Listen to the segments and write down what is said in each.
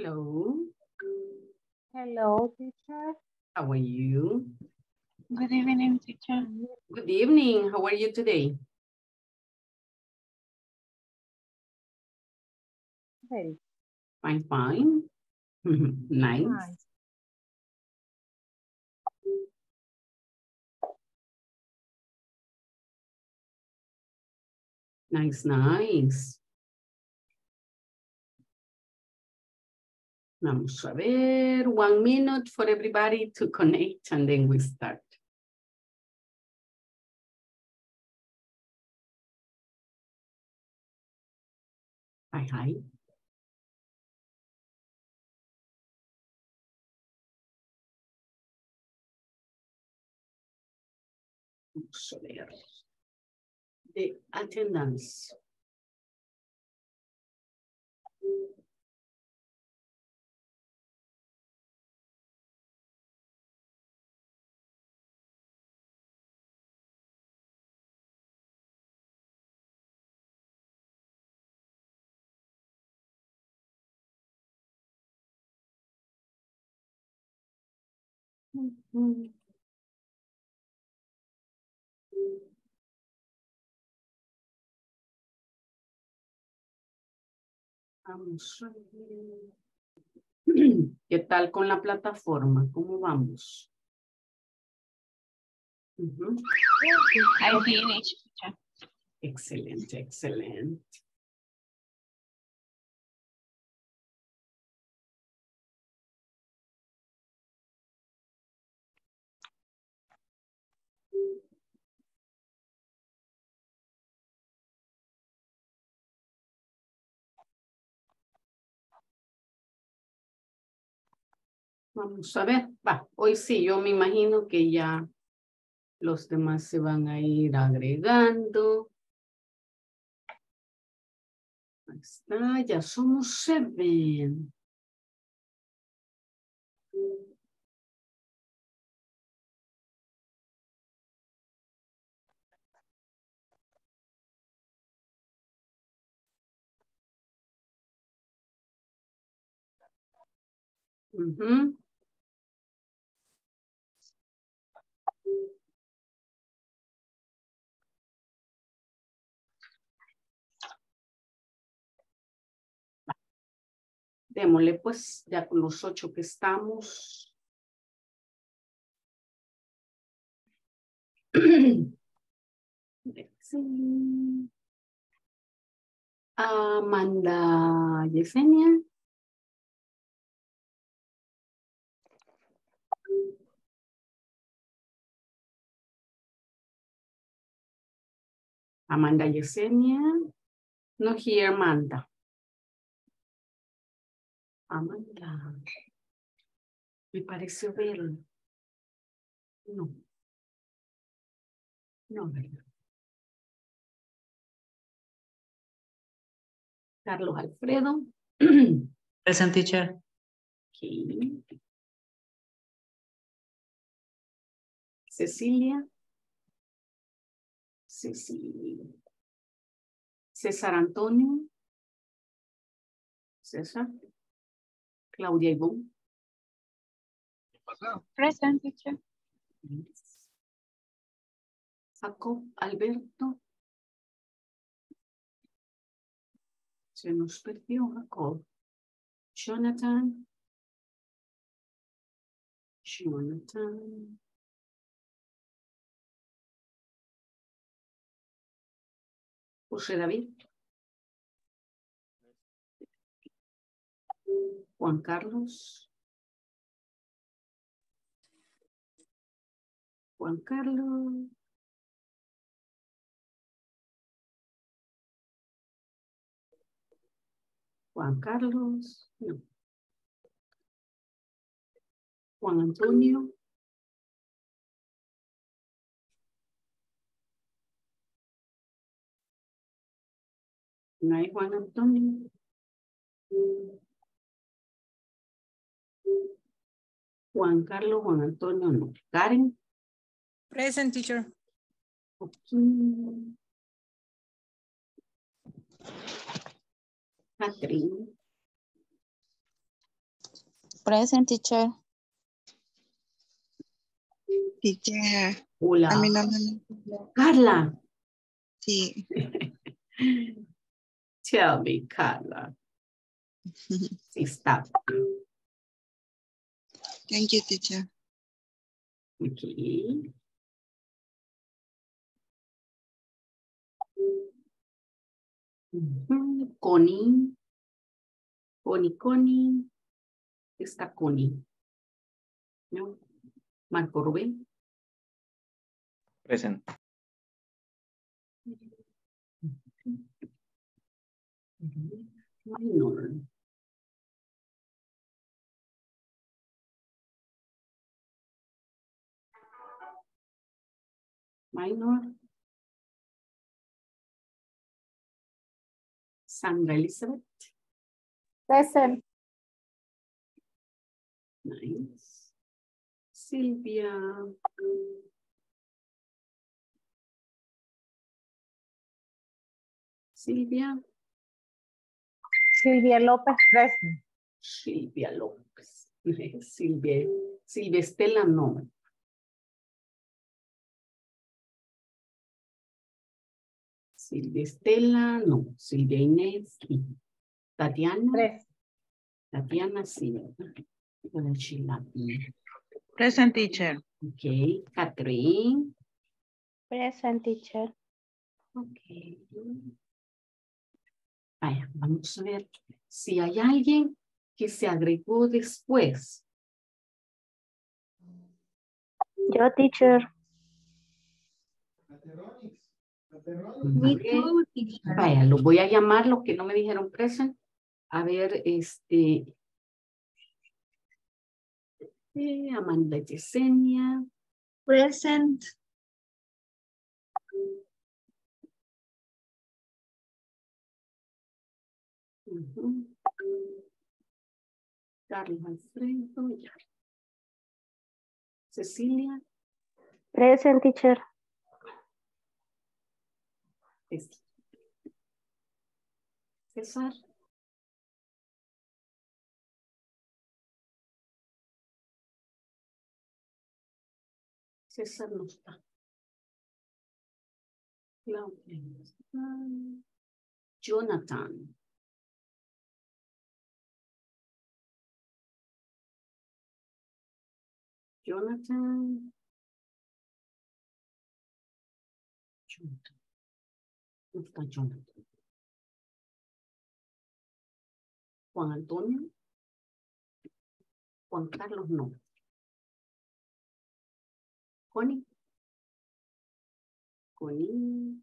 Hello. Hello, teacher. How are you? Good evening, teacher. Good evening. How are you today? Very Fine, fine. nice. nice. Nice, nice. Vamos a ver, one minute for everybody to connect and then we start. Hi, hi. Vamos a ver. The attendance. ¿Qué tal con la plataforma? ¿Cómo vamos? I. Excelente, excelente. Vamos a ver, va, hoy sí, yo me imagino que ya los demás se van a ir agregando. Ahí está, ya somos seven. Ujú. Démosle pues, ya con los ocho que estamos. Amanda Yesenia. Amanda Yesenia. No here, Amanda. Amanda. Me pareció verla. No. No, ¿verdad? Carlos Alfredo. Present teacher. Okay. Cecilia. Cecilia. César Antonio. César. Claudia Ivonne. Present, teacher. Jacob Alberto. Se nos perdió Jacob. Jonathan. Jonathan. José David. Juan Carlos. Juan Carlos. Juan Carlos. No. Juan Antonio. No hay Juan Antonio. Juan Carlos, Juan Antonio, no. Karen. Present teacher. Catherine. Present teacher. Teacher, Hola. a mí no me... Carla. Sí, Tell me, Carla. Sí, está. thank you, teacher. Okay. Ujú, mm-hmm. Connie. Connie, Connie. Está Connie. ¿No? Marco Rubén. Present. Minor. Minor. Sandra Elizabeth. Present. Nice. Silvia. Silvia. Silvia López, present. Silvia López. Silvia, Silvia Estela no. Silvia Estela no. Silvia Inés sí. Tatiana. Present. Tatiana sí. Con el chilapi. Present teacher. Ok. Catherine. Present teacher. Ok. Vaya, vamos a ver si hay alguien que se agregó después. Yo teacher. Ok. Vaya, lo voy a llamar, los que no me dijeron present. A ver, este. eh, Amanda Yesenia. Present. Carlos Alfredo. ya. Cecilia. Present teacher. César. César no está. Claudia no está. Jonathan. Jonathan. Jonathan. Juan Antonio. Juan Carlos no. Connie. Connie.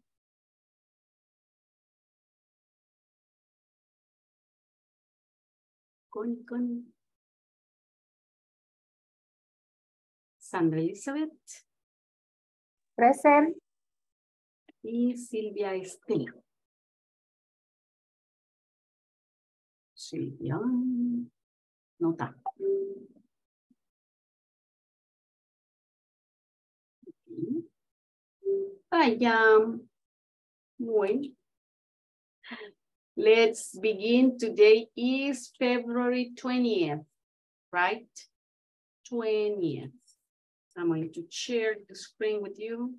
Connie, Connie. Sandra Elizabeth Present. y Silvia Estela. Silvia. No está. Vaya. Well. Let's begin. Today is February 20th, right? 20th. I'm going to share the screen with you.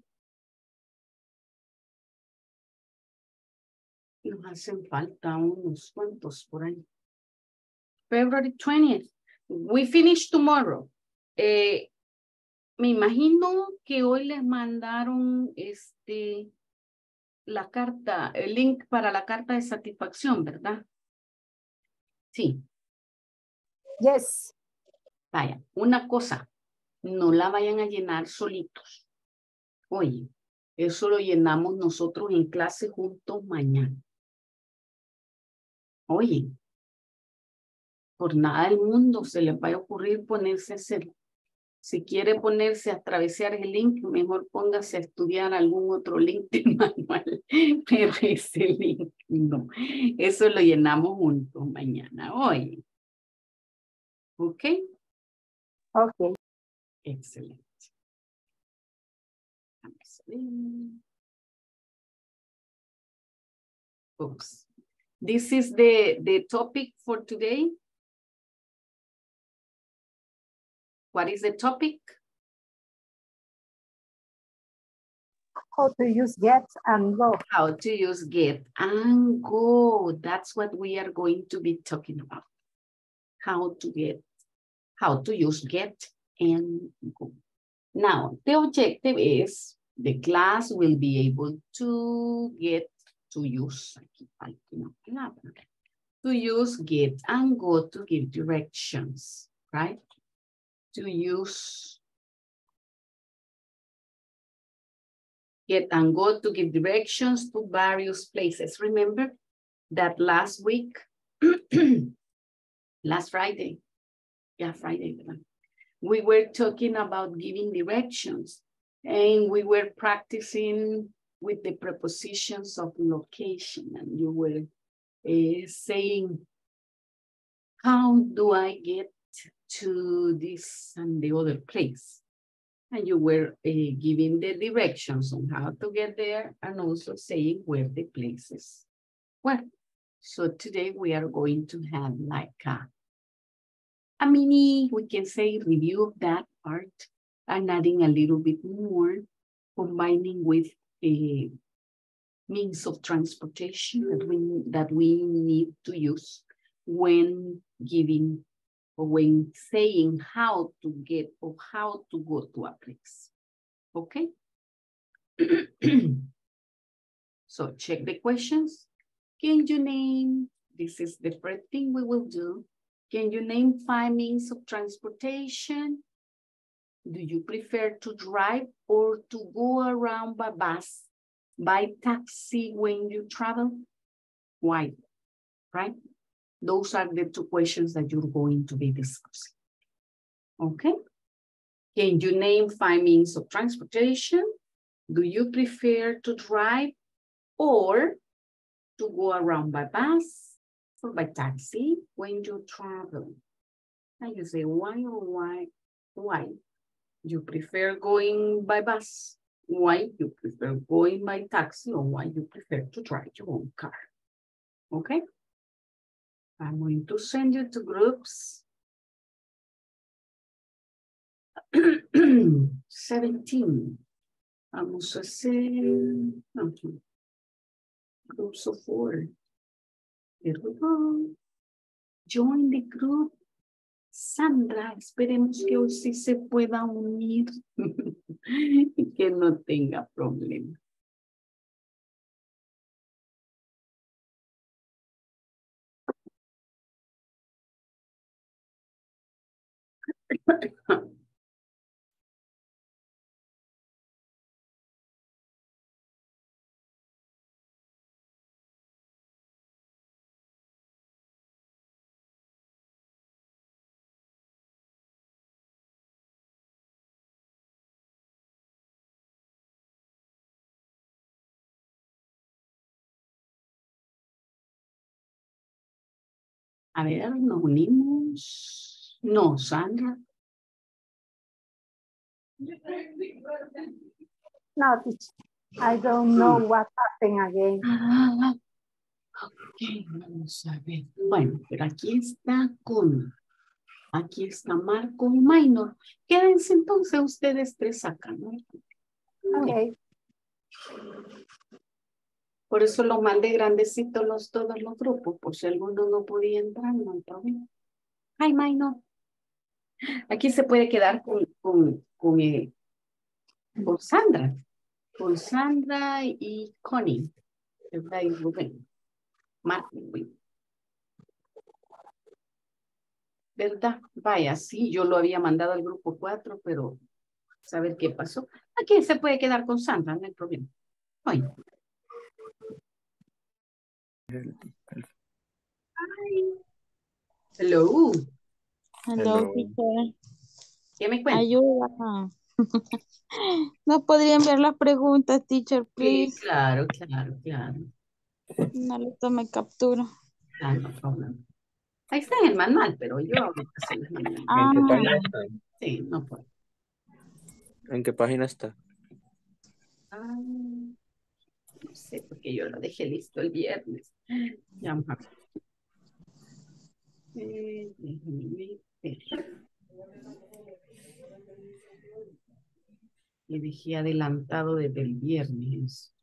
Nos hacen falta unos cuantos por ahí. February 20th. We finish tomorrow. Eh, me imagino que hoy les mandaron este la carta, el link para la carta de satisfacción, ¿verdad? Sí. Yes. Vaya, una cosa, no la vayan a llenar solitos. Oye, eso lo llenamos nosotros en clase juntos mañana. Oye, por nada del mundo se les vaya a ocurrir ponerse a hacer. Si quiere ponerse a atravesar el link, mejor póngase a estudiar algún otro link de manual. Pero ese link no. Eso lo llenamos juntos mañana. Oye. ¿Ok? Okay. A. Oops. This is the, the topic for today. What is the topic? How to use get and go. How to use get and go. That's what we are going to be talking about. How to get, how to use get and go. Now, the objective is the class will be able to get to use, to use get and go to give directions, right? To use get and go to give directions to various places. Remember that last week, last Friday, yeah, Friday. We were talking about giving directions and we were practicing with the prepositions of location and you were uh, saying, how do I get to this and the other place? And you were uh, giving the directions on how to get there and also saying where the places were. So today we are going to have like a Ah, a mini, we can say, review of that part and adding a little bit more, combining with a means of transportation that we, that we need to use when giving or when saying how to get or how to go to a place. Okay? so check the questions. Can you name? This is the first thing we will do. Can you name five means of transportation? Do you prefer to drive or to go around by bus, by taxi when you travel? Why? Right? Those are the two questions that you're going to be discussing. Okay? Can you name five means of transportation? Do you prefer to drive or to go around by bus, by taxi when you travel. And you say, why or why? Why? You prefer going by bus? Why you prefer going by taxi or why you prefer to drive your own car? Okay? I'm going to send you to groups. 17. Vamos a hacer okay. of four. Here. Join the group. Sandra, esperemos que hoy sí se pueda unir y que no tenga problema. A ver, nos unimos. No, Sandra. No. I don't know what happened again. Ah, ok, vamos a ver. Bueno, pero aquí está con, aquí está Marco y Minor. Quédense entonces ustedes tres acá, ¿no? Okay. Por eso lo mandé grandecito los, todos los grupos, por si alguno no podía entrar, no hay problema. Ay, Minor. Aquí se puede quedar con, con, con, eh, Sandra. Con Sandra y Connie. ¿Verdad? Vaya, sí, yo lo había mandado al grupo 4, pero saber qué pasó. Aquí se puede quedar con Sandra, no hay problema. Oye. Hello. Hello, teacher. ¿Qué me cuentas? Ayuda. ¿No podría enviar las preguntas, teacher, Sí, please? claro, claro, claro. No le tome captura. Ah, no problema. Ahí está en el manual, pero yo ahorita se les mando. Ah, ¿En qué página está? Sí, no puedo. ¿En qué página está? Ah, no sé, porque yo lo dejé listo el viernes. Ya vamos a. Eh, déjenme ver. Le dejé adelantado desde el viernes.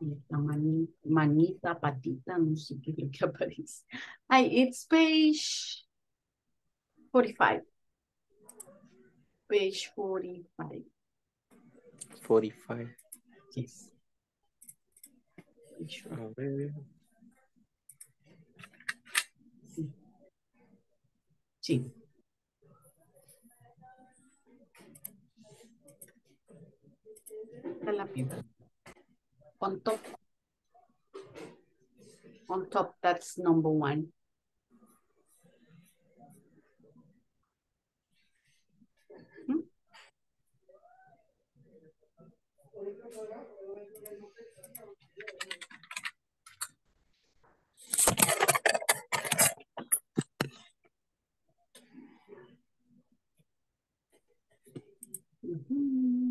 Esta mani- manita, patita, no sé qué es lo que aparece. Ay, it's page 45. Page 45. 45. Yes. Page A ver. Sí. Esta es la primera. On top. On top, that's number one. Hmm? Mhm.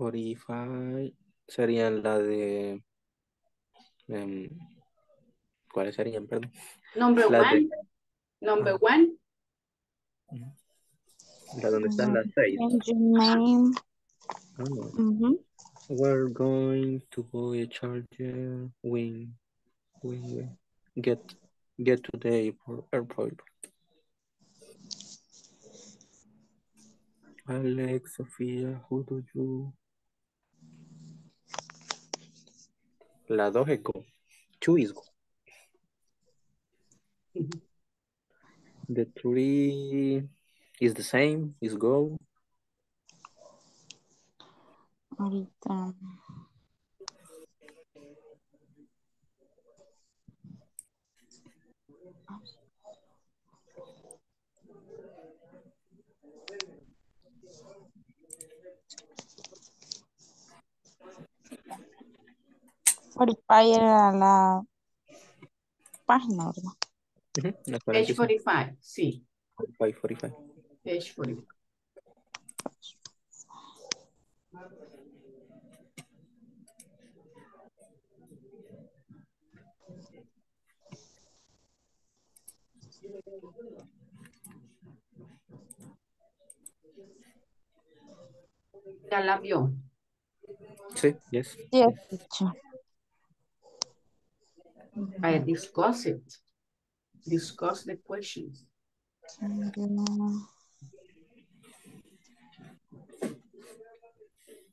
45 serían la de... em, ¿Cuáles serían, perdón? Number La de- one. Number one. La donde están las seis. Name. Ah, Ujú. We're going to buy a charger when we get get to the airport. airport. Alex, Sofía, who do you? La dos es go. Two is go. Mhm. The three is the same, is go. Ahorita. Spotify era la página, ¿verdad? Ujú, la Page 45. 45. Sí. 45, 45. Page 45. Ya la vio. Sí, yes. Yes, teacher. I discuss it. Discuss the questions.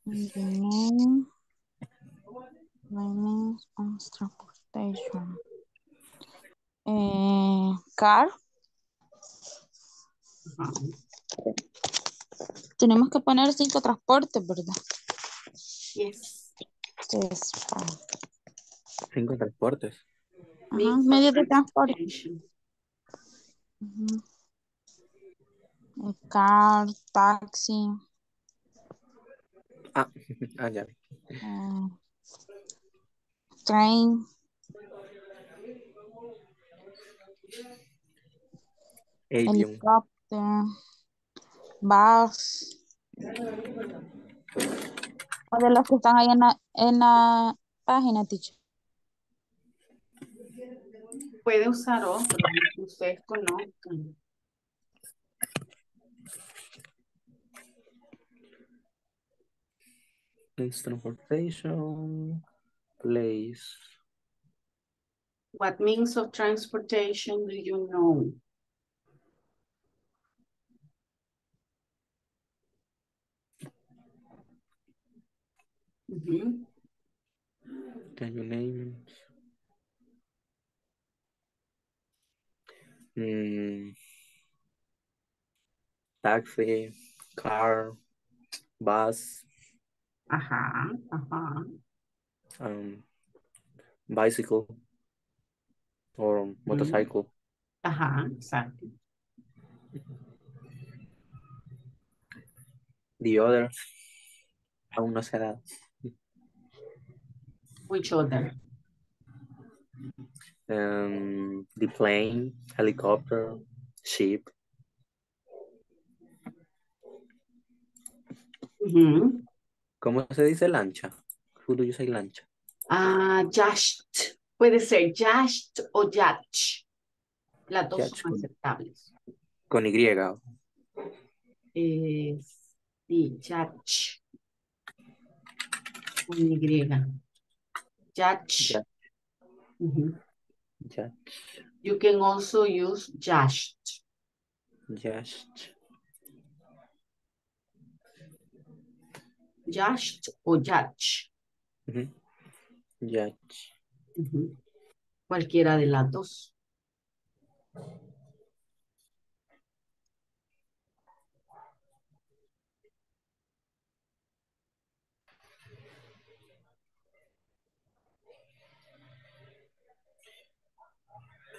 Engineering, finance, and transportation. Eh, car, Ajá. tenemos que poner cinco transportes, ¿verdad? Yes. Yes. Cinco transportes. Ajá, medios de transporte. Car, taxi, Ah, ah, ya. vi. eh, train, helicóptero, bus. O de los que están ahí en la, en la página, teacher. Puede usar otro que ustedes conozcan. Means transportation. Place. What means of transportation do you know? Mhm. Can you name? Mm, taxi, car, bus, Ajá, ajá. um, bicycle, or motorcycle. Ajá, exacto. The other, aún no será. Which other? Um, the plane, helicopter, ship. ¿Cómo se dice lancha? Who do you say lancha? Ah, yacht. Puede ser yacht o yacht. Las dos Yacht son con- aceptables. Con Y. Eh, sí, yacht. Con Y. Yacht. Ya- Ujú. Ya- You can also use yacht. Just. Yacht o yacht. Ujú. Yacht. Ujú. Cualquiera de las dos.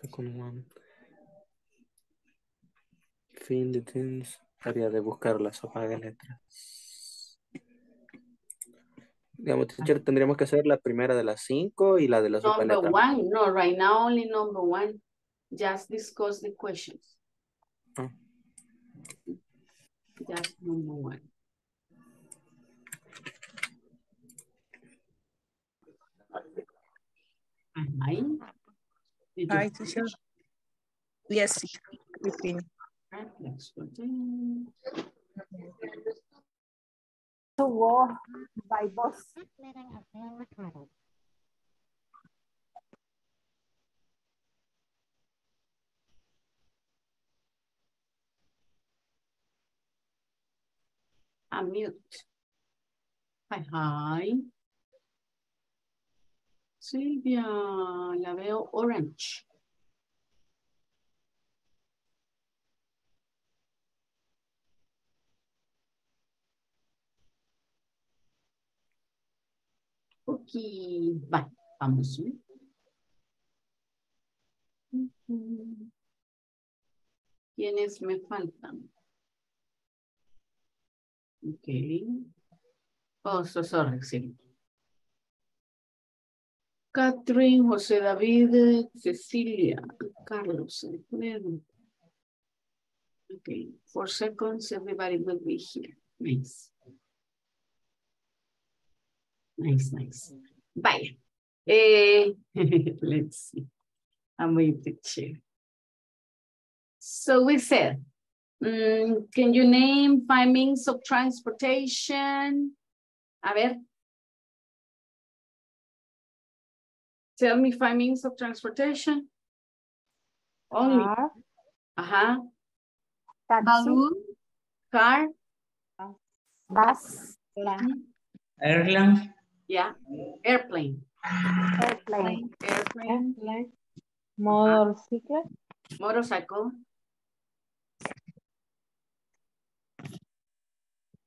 Second one. Fin de things. Área de buscar la sopa de letras. Digamos, teacher, tendríamos que hacer la primera de las cinco y la de la sopa de Number one, no, right now only number one. Just discuss the questions. Ah. Just number one. Did you Hi, teacher. Yes, we finished. Right, let's continue. To go by bus. Unmute. Hi, hi. Silvia, la veo orange. Ok, va, vamos. ¿eh? ¿Quiénes me faltan? Ok. Oh, so sorry, sí. Catherine, José David, Cecilia, Carlos, Okay, four seconds, everybody will be here. Nice. Nice, nice. Bye. Eh, let's see. I'm going to share. So we said, mm, can you name five means of transportation? A ver. Tell me five means of transportation. Only. Car, Ajá. taxi, Car. bus, Airline. Yeah. Airplane. airplane, Airplane. motorcycle, Motorcycle.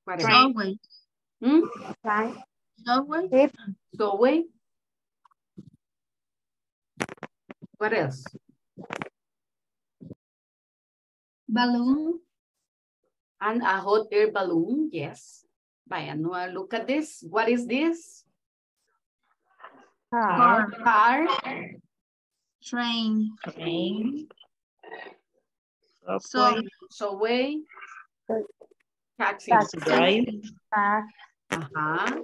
What? Subway. Hmm? train, Subway. Subway. What else? Balloon. And a hot air balloon, yes. Vaya, no, look at this. What is this? car, Car. Train. Train. Subway. Subway. Taxi. Taxi. Drive. taxi, Uh-huh.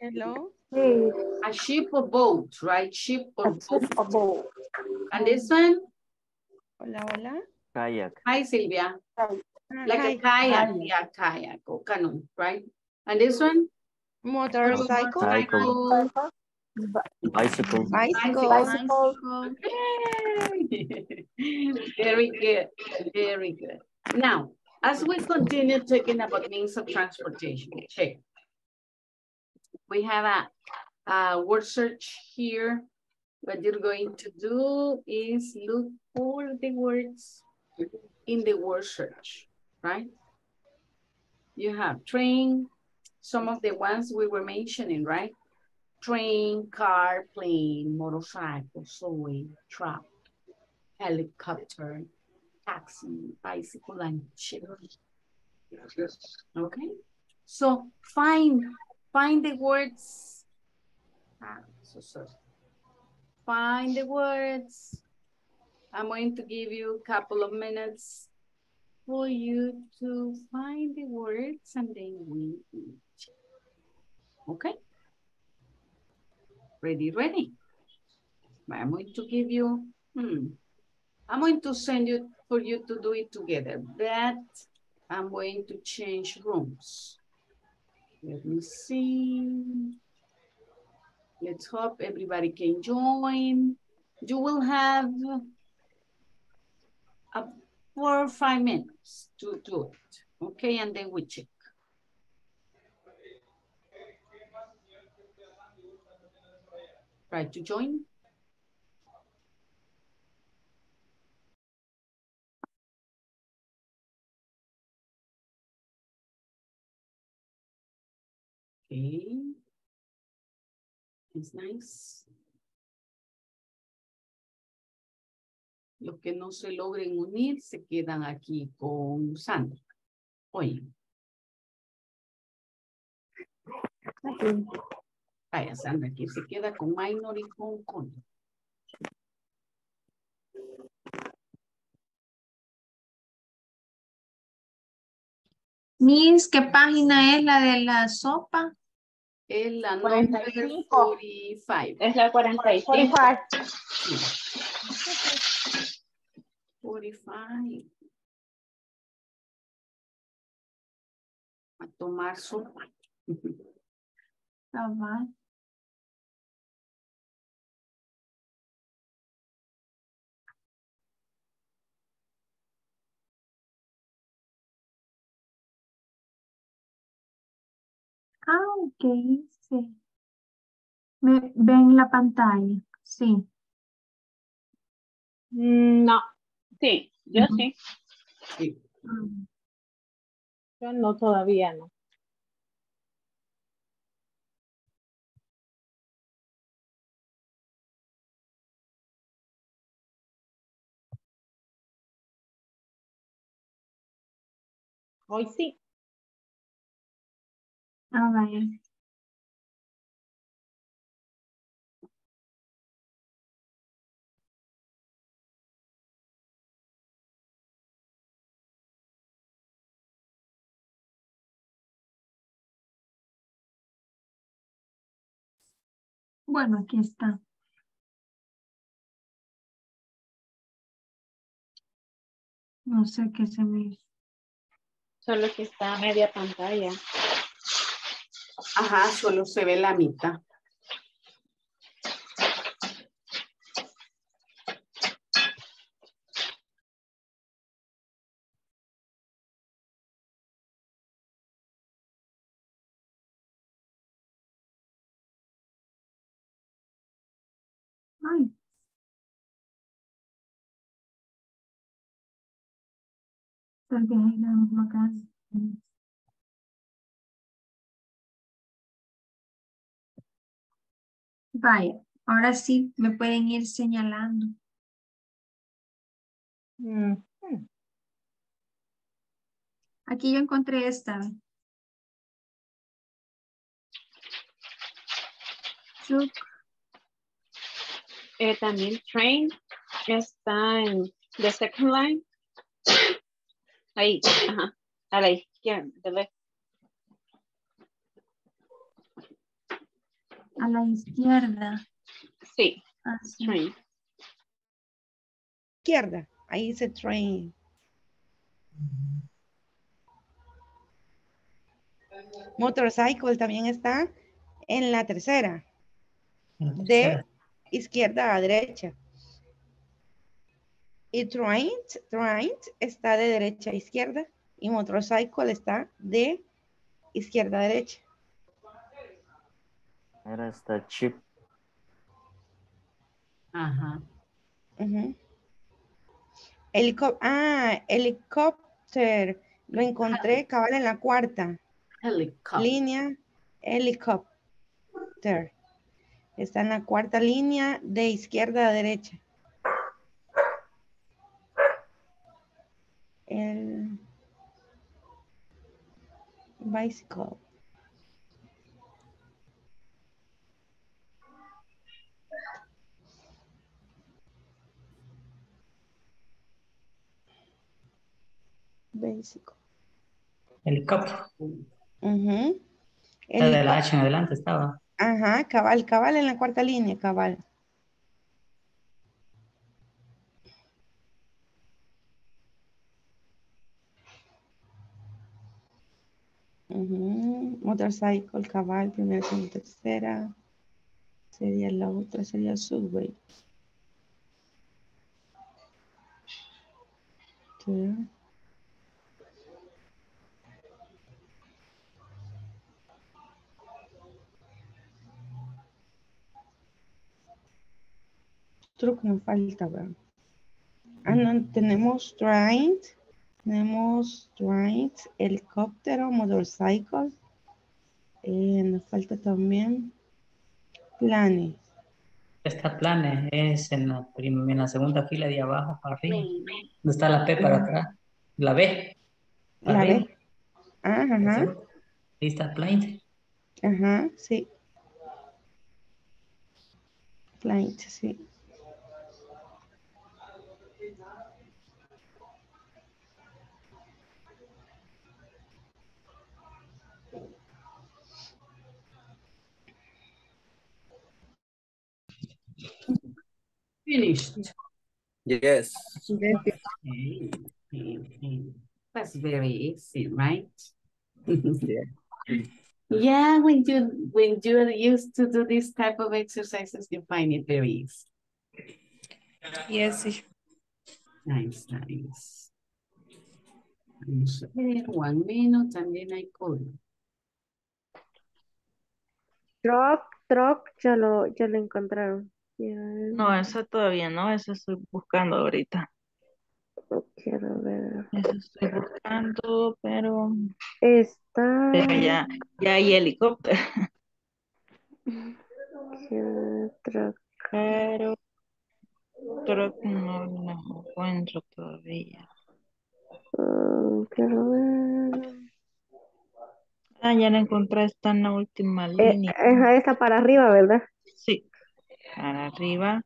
Hello. A ship or boat, right? Ship or boat. ship, a boat, And this one? Hola, hola. Kayak. Hi, Sylvia. Ah, Like hi. a kayak, Kayak. yeah, kayak or canoe, right? And this one? Motorcycle. Cycle. b- Bicycle. Bicycle. bicycle, Yay! Very good, very good. Now, as we continue talking about means of transportation, check. We have a, a word search here what you're going to do is look for the words in the word search, right? You have train, some of the ones we were mentioning, right? Train, car, plane, motorcycle, subway, truck, helicopter, taxi, bicycle, and ship. Yes, yes. Okay, so find find the words. Ah, so sorry. Find the words. I'm going to give you a couple of minutes for you to find the words and then we. Okay? Ready, ready? I'm going to give you, hmm, I'm going to send you for you to do it together, but I'm going to change rooms. Let me see. Let's hope everybody can join. You will have a four or five minutes to do it. Okay, and then we check. Try to join. Okay. Nice. Los que no se logren unir se quedan aquí con Sandra. Oye. Vaya, Sandra, aquí se queda con Minor y con Connie. Miss, ¿qué página es la de la sopa? Es la number 45. 45. Es la 45. 45. Sí. 45. A tomar. Ah, Ah, ¿qué hice? Me, ven la pantalla, sí. Mm, No. Sí, yo sí. Sí. Mm. Yo no, todavía no. Hoy sí. Ah, vaya. Bueno, aquí está. No sé qué se me. Solo que está a media pantalla. Ajá, solo se ve la mitad. Ay. Tal vez hay la misma casa. Vaya, ahora sí me pueden ir señalando. Mm, Aquí yo encontré esta. Eh, también train está en the second line. Ahí, ajá, a la izquierda, the a la izquierda. Sí, Así. train. Izquierda. Ahí dice train. Motorcycle también está en la tercera. De izquierda a derecha. Y train, train está de derecha a izquierda. Y motorcycle está de izquierda a derecha. Era esta chip. Ajá. Ujú. Helicó- ah, helicóptero. Lo encontré cabal en la cuarta Helicopter. línea. Helicóptero. Está en la cuarta línea de izquierda a derecha. El bicycle. Bicycle. Helicóptero. Ujú. La de la H en adelante estaba. Ajá, cabal, cabal en la cuarta línea, cabal. Ujú, Motorcycle, cabal, primera, segunda, tercera. Sería la otra, sería subway. Otro que me falta, ¿verdad? Ah, no, tenemos train, tenemos train, helicóptero, motorcycle. Eh, nos falta también planes. Está planes, es en la, en la segunda fila de abajo para arriba. ¿Dónde está la P para atrás? La B. La. B. Ah, Ajá, Ahí está planes. ajá, sí. Flight, sí. Finished. Yes. Okay. That's very easy, right? yeah, yeah, when you when you're used to do this type of exercises, you find it very easy. Yes. Nice, nice. Vamos a ver, one minute, también hay código. Truck, truck, ya lo, ya lo encontraron. No, esa todavía no, esa estoy buscando ahorita. quiero ver. Esa estoy buscando, pero, Está. pero ya, ya hay helicóptero. quiero- truck. Pero truck no la encuentro todavía. Ah, quiero ver. Ah, ya la encontré, está en la última Eh, línea. ajá, está para arriba, ¿verdad? Sí, para arriba.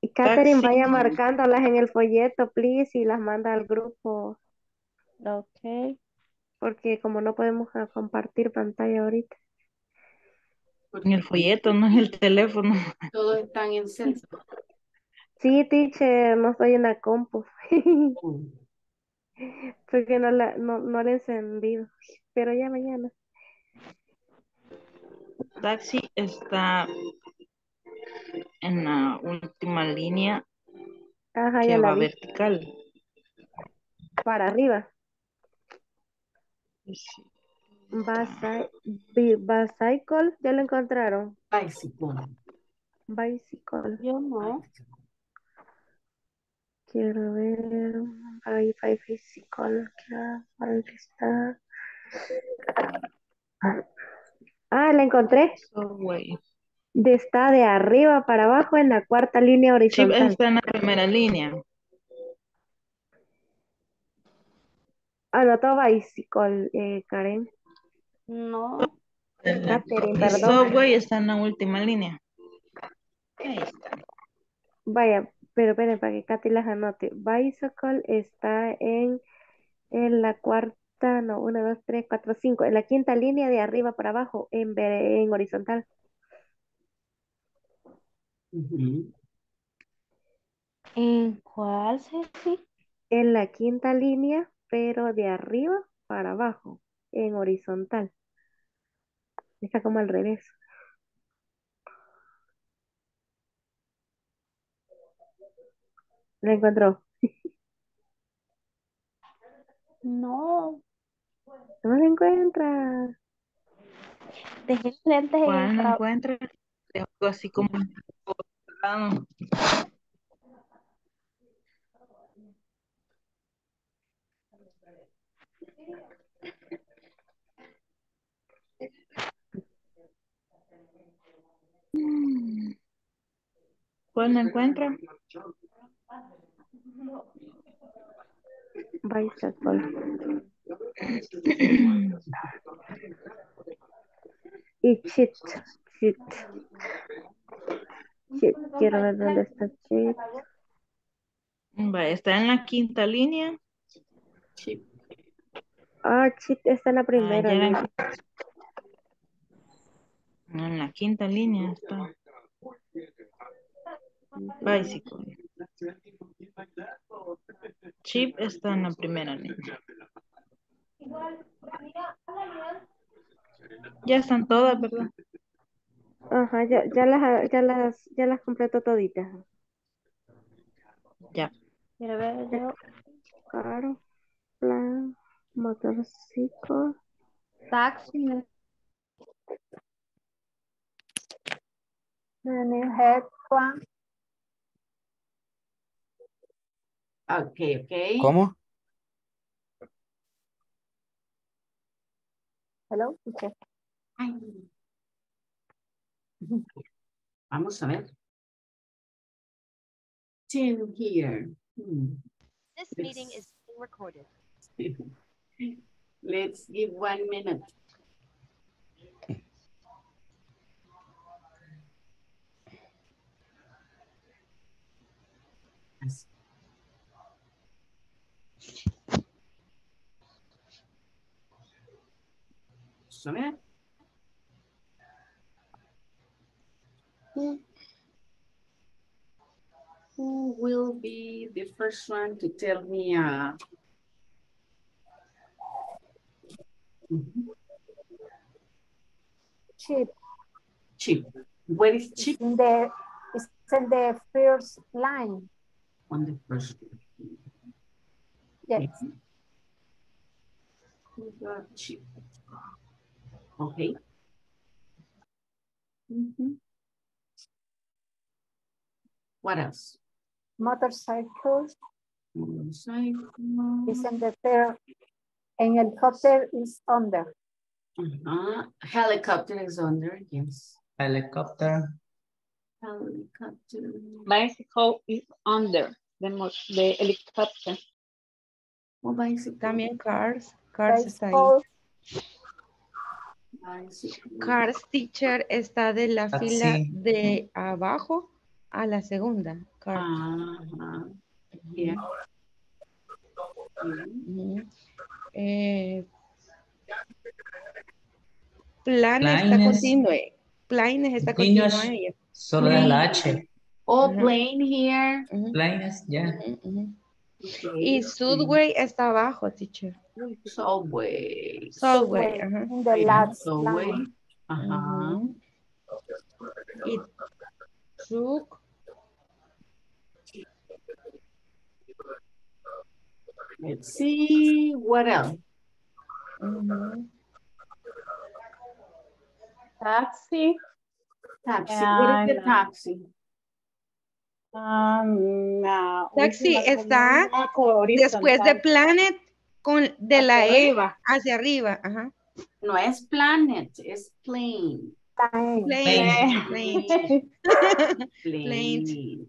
Y Catherine Taxi. vaya marcándolas en el folleto, please, y las manda al grupo. Ok. Porque como no podemos ah, compartir pantalla ahorita. En el folleto, no en el teléfono. Todos están en Salesforce. Sí, teacher, no estoy en la compu. Porque no la, no, no la he encendido. Pero ya mañana. Taxi está en la última línea Ajá, que ya la va vi. vertical. Para arriba. Sí. Bicycle, ya lo encontraron. Bicycle. Bicycle. Yo no. Quiero ver. Ahí, bicycle. ¿qué- ¿Dónde está? Ah, la encontré. Subway. De, está de arriba para abajo en la cuarta línea Sí, horizontal. está en la primera línea. Anotó bicycle, eh, Karen. No. Catherine, El perdón. subway está en la última línea. Ahí está. Vaya, pero esperen para que Katy las anote. Bicycle está en, en la cuarta, no, una, dos, tres, cuatro, cinco, en la quinta línea de arriba para abajo, en, en horizontal. Ujú. ¿En cuál, Ceci? En la quinta línea, pero de arriba para abajo, en horizontal. Está como al revés. ¿La encontró? No. No la encuentra. Dejé los lentes en el ¿Cuál no encuentra? Algo así como. Vamos. ¿Cuál me encuentro? Bicycle. It's. Cheat. Quiero ver dónde está cheat. Va, está en la quinta línea. Ah, cheat está en la primera. ya la línea. En la quinta línea está. Bicycle. Chip está en la primera línea. Ya están todas, ¿verdad? Ajá, ya, ya las, ya las, ya las completo toditas. Ya. Quiero ver yo. Car, plan, motorcycle. Taxi. Head plan? Ok, ok. ¿Cómo? Hello, teacher. Ay. Vamos a ver. Ten here. Hmm. This meeting is being recorded. Let's give one minute. Así. Vamos a ver. Who, who will be the first one to tell me uh, Chip. chip? Where is chip In the, it's in the first line. on the first? Yes. Got chip? Okay. Mhm. What else? Motorcycle Motorcycle. is in the third. And helicopter is under. Uh-huh. Helicopter is under, yes. Helicopter. Helicopter. Bicycle is under the, the helicopter. Oh, bicycle. También cars. Cars está ahí. Bicycle, Bicycle. Cars teacher está de la fila Taxi. de abajo a la segunda. Cars. Ajá. Yeah. Mm. Ujú. Eh, planes está Planes. continuo. Planes está ella. Solo es la H. Oh, Ajá. plane here. Ujú, Planes, ya. Okay, Y. Subway está abajo, teacher. Subway. Subway, ajá. Yeah, last Subway. Ajá. Y truck, Let's see, what else? ujú. Taxi. Taxi, what is the Ah, taxi? Um, la Taxi última está horizontal. después de planet con de la Hacia E arriba. hacia arriba, ajá. No es planet, es plane. Plane. Plane, plane. Plane.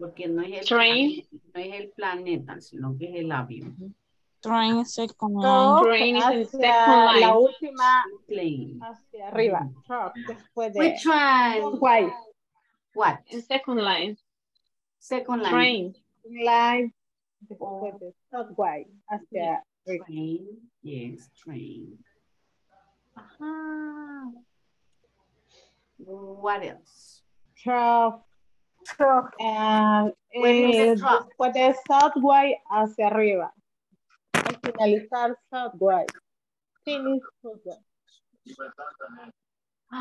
Porque no es el Train. planeta, no es el planeta, sino que es el avión. Train second line. Train hacia second la line. última Plane. Hacia arriba. Truck. Después de. Which one? White. What? In second line. Second line. Train. Line. Oh. Después de subway. Hacia arriba. Train, yes, train. Ajá. What else? Truck. Truck. And, Where is the eh, truck? después de subway hacia arriba. Al finalizar subway. Finish subway.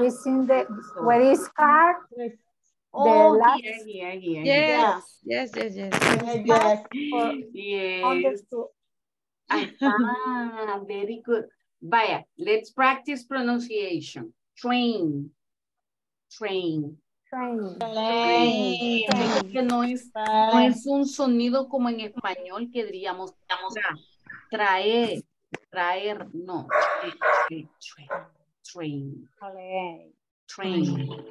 Is in the, where is car? Oh, last- here, here, here. Yes, yes, yes, yes. Yes. Yes. Understood. Ah, very good. Vaya, let's practice pronunciation. Train. Train. Train. Que no es, no es un sonido como en español que diríamos, digamos, traer, traer, no. Train, train, train, train,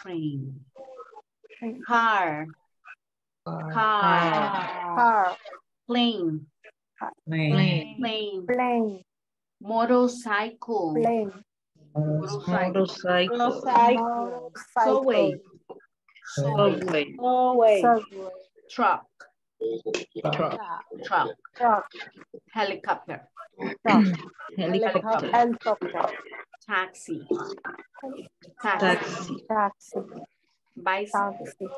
train, car, car, Car. plane, Plane. plane, Plane. motorcycle, Plane. Motorcycle, Motorcycle. subway, Subway. Subway. truck, Truck. truck, Truck. helicopter, Helicopter. Helicopter. taxi, taxi, Taxi. Taxi. bicycle,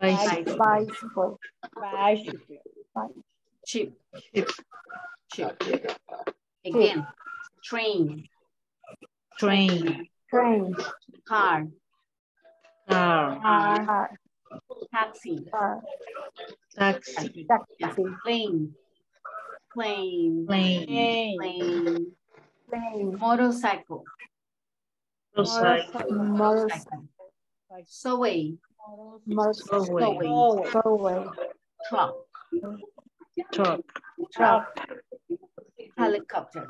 Taxi. Bicycle. Bicycle. chip, Ship. chip. Again, train, Train. Train. car, Car. Car. taxi, Car. Taxi. Taxi. plane, plane, Plane. plane, Plane. motorcycle, Motorcycle. Motorcycle. subway, Motorcycle. Subway. Subway. truck, Truck. truck, helicopter,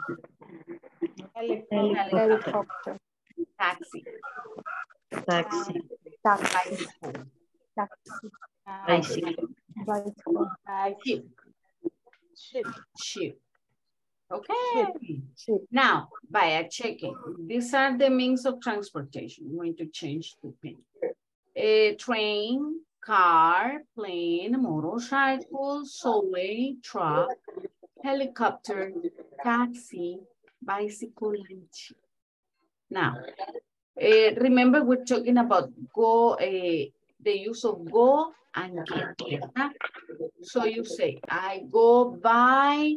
helicopter, Helicopter. taxi, Taxi. Taxi. bicycle, Bicycle. Bicycle. ship, ship. Okay. Ship. Now, via checking. These are the means of transportation. I'm going to change the pen. A train, car, plane, motorcycle, subway, truck, helicopter, taxi, bicycle, jeep. Now, eh, remember we're talking about go, eh, the use of go and get. So you say, I go by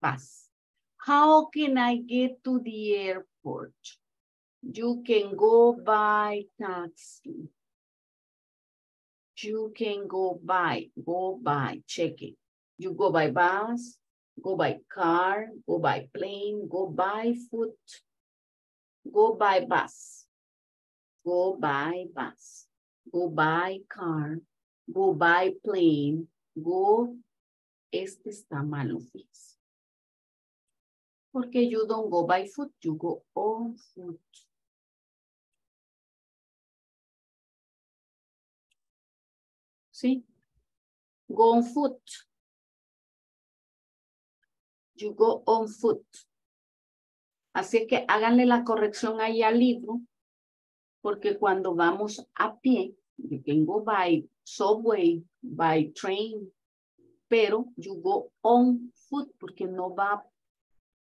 bus. How can I get to the airport? You can go by taxi. You can go by, go by, check it. You go by bus, go by car, go by plane, go by foot, go by bus, go by bus, go by car, go by plane, go, este está malo, fíjese. Porque you don't go by foot, you go on foot. ¿Sí? Go on foot. You go on foot. Así que háganle la corrección ahí al libro, porque cuando vamos a pie, you can go by subway, by train, pero you go on foot, porque no va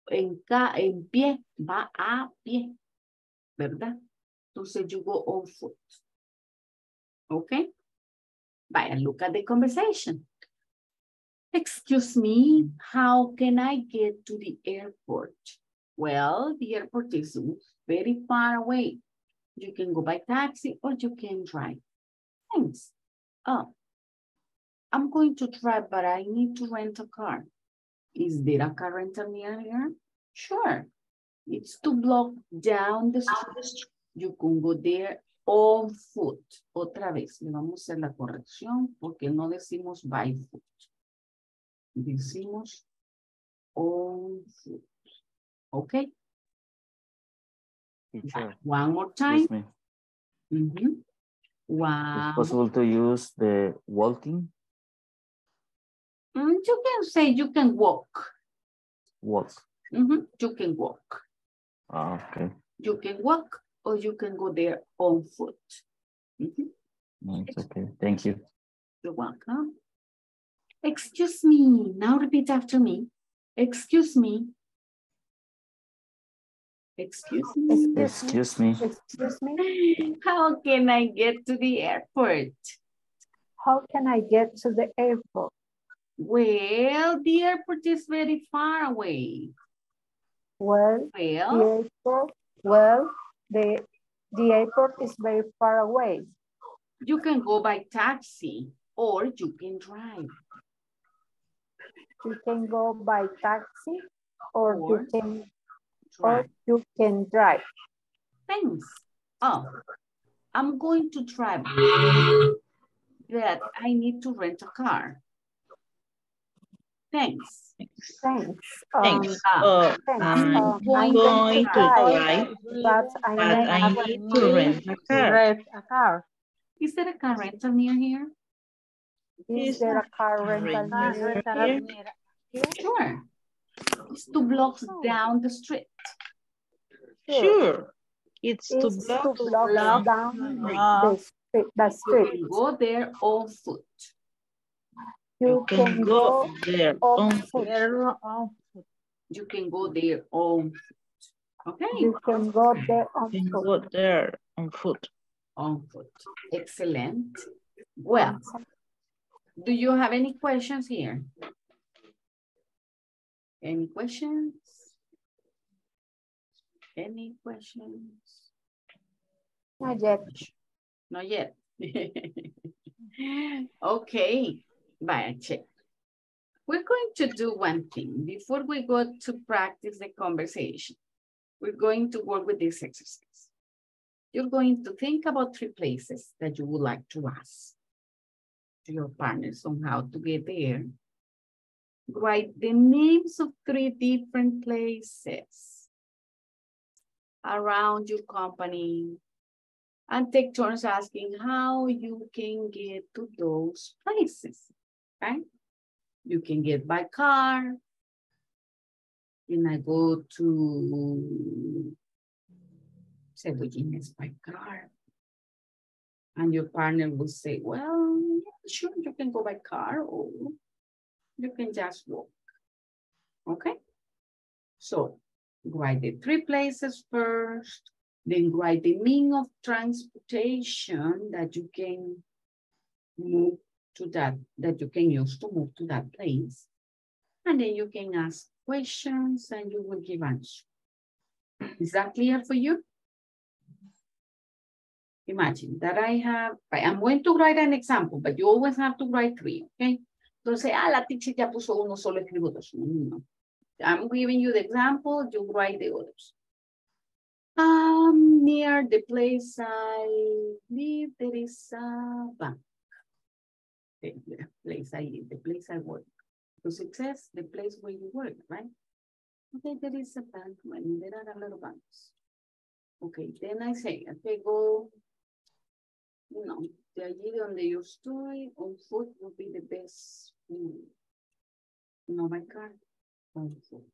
en, ca en pie, va a pie, ¿verdad? Entonces you go on foot. Okay? Vaya, look at the conversation. Excuse me, how can I get to the airport? Well, the airport is very far away. You can go by taxi or you can drive. Thanks. Oh, I'm going to drive, but I need to rent a car. Is there a car rental near here? Sure. It's two blocks down the street. You can go there on foot. Otra vez, le vamos a hacer la corrección porque no decimos by foot. Decimos on foot. Okay? Teacher, One more time. excuse me. Mhm. Is One. it possible to use the walking? Mm, you can say you can walk. Walk. Mhm, You can walk. Ah, okay. You can walk or you can go there on foot. No, it's okay. Thank you. You're welcome. Excuse me. Now repeat after me. Excuse me. Excuse me. Excuse me. Excuse me. How can I get to the airport? How can I get to the airport? Well, the airport is very far away. Well, the Well, airport, well, the, the airport is very far away. you can go by taxi or you can drive. You can go by taxi or Or you can or Drive. you can drive. Thanks. Oh, I'm going to travel. but I need to rent a car. Thanks. Thanks. Thanks. Um, Oh, thanks. I'm Um, going to drive, but I but need, I need to rent a car. rent a car. Is there a car rental near here? Is Is there a car there a rental car near rental here? Sure. It's two blocks oh. down the street. Sure. It's two It's two blocks blocks down down the the street. You can go there on foot. You You can can go go there on on foot. You can go there on foot. Okay, You can go there on You can foot. go there on foot. on foot. Excellent. Well, do you have any questions here? Any questions? Any questions? Not yet. Not yet. okay, bye, check. We're going to do one thing before we go to practice the conversation. We're going to work with this exercise. You're going to think about three places that you would like to ask your partners on how mm. to get there. Write the names of three different places around your company and take turns asking how you can get to those places, right? You can get by car. Can I go to Cebollines by car? And your partner will say, well, yeah, sure, you can go by car or you can just walk. Okay? So write the three places first, then write the mean of transportation that you can move to that, that you can use to move to that place. And then you can ask questions and you will give answers. Is that clear for you? Imagine that I have, I'm going to write an example, but you always have to write three, okay? Entonces, ah, la teacher ya puso uno, solo escribo dos. No. I'm giving you the example, you write the others. Um, near the place I live, there is a bank. The the place I the place I work. Because says the place where you work, right? Okay, there is a bank, well, there are a lot of banks. Okay, then I say, okay, go, know, de allí donde yo estoy, on foot would be the best. No, by car, on foot.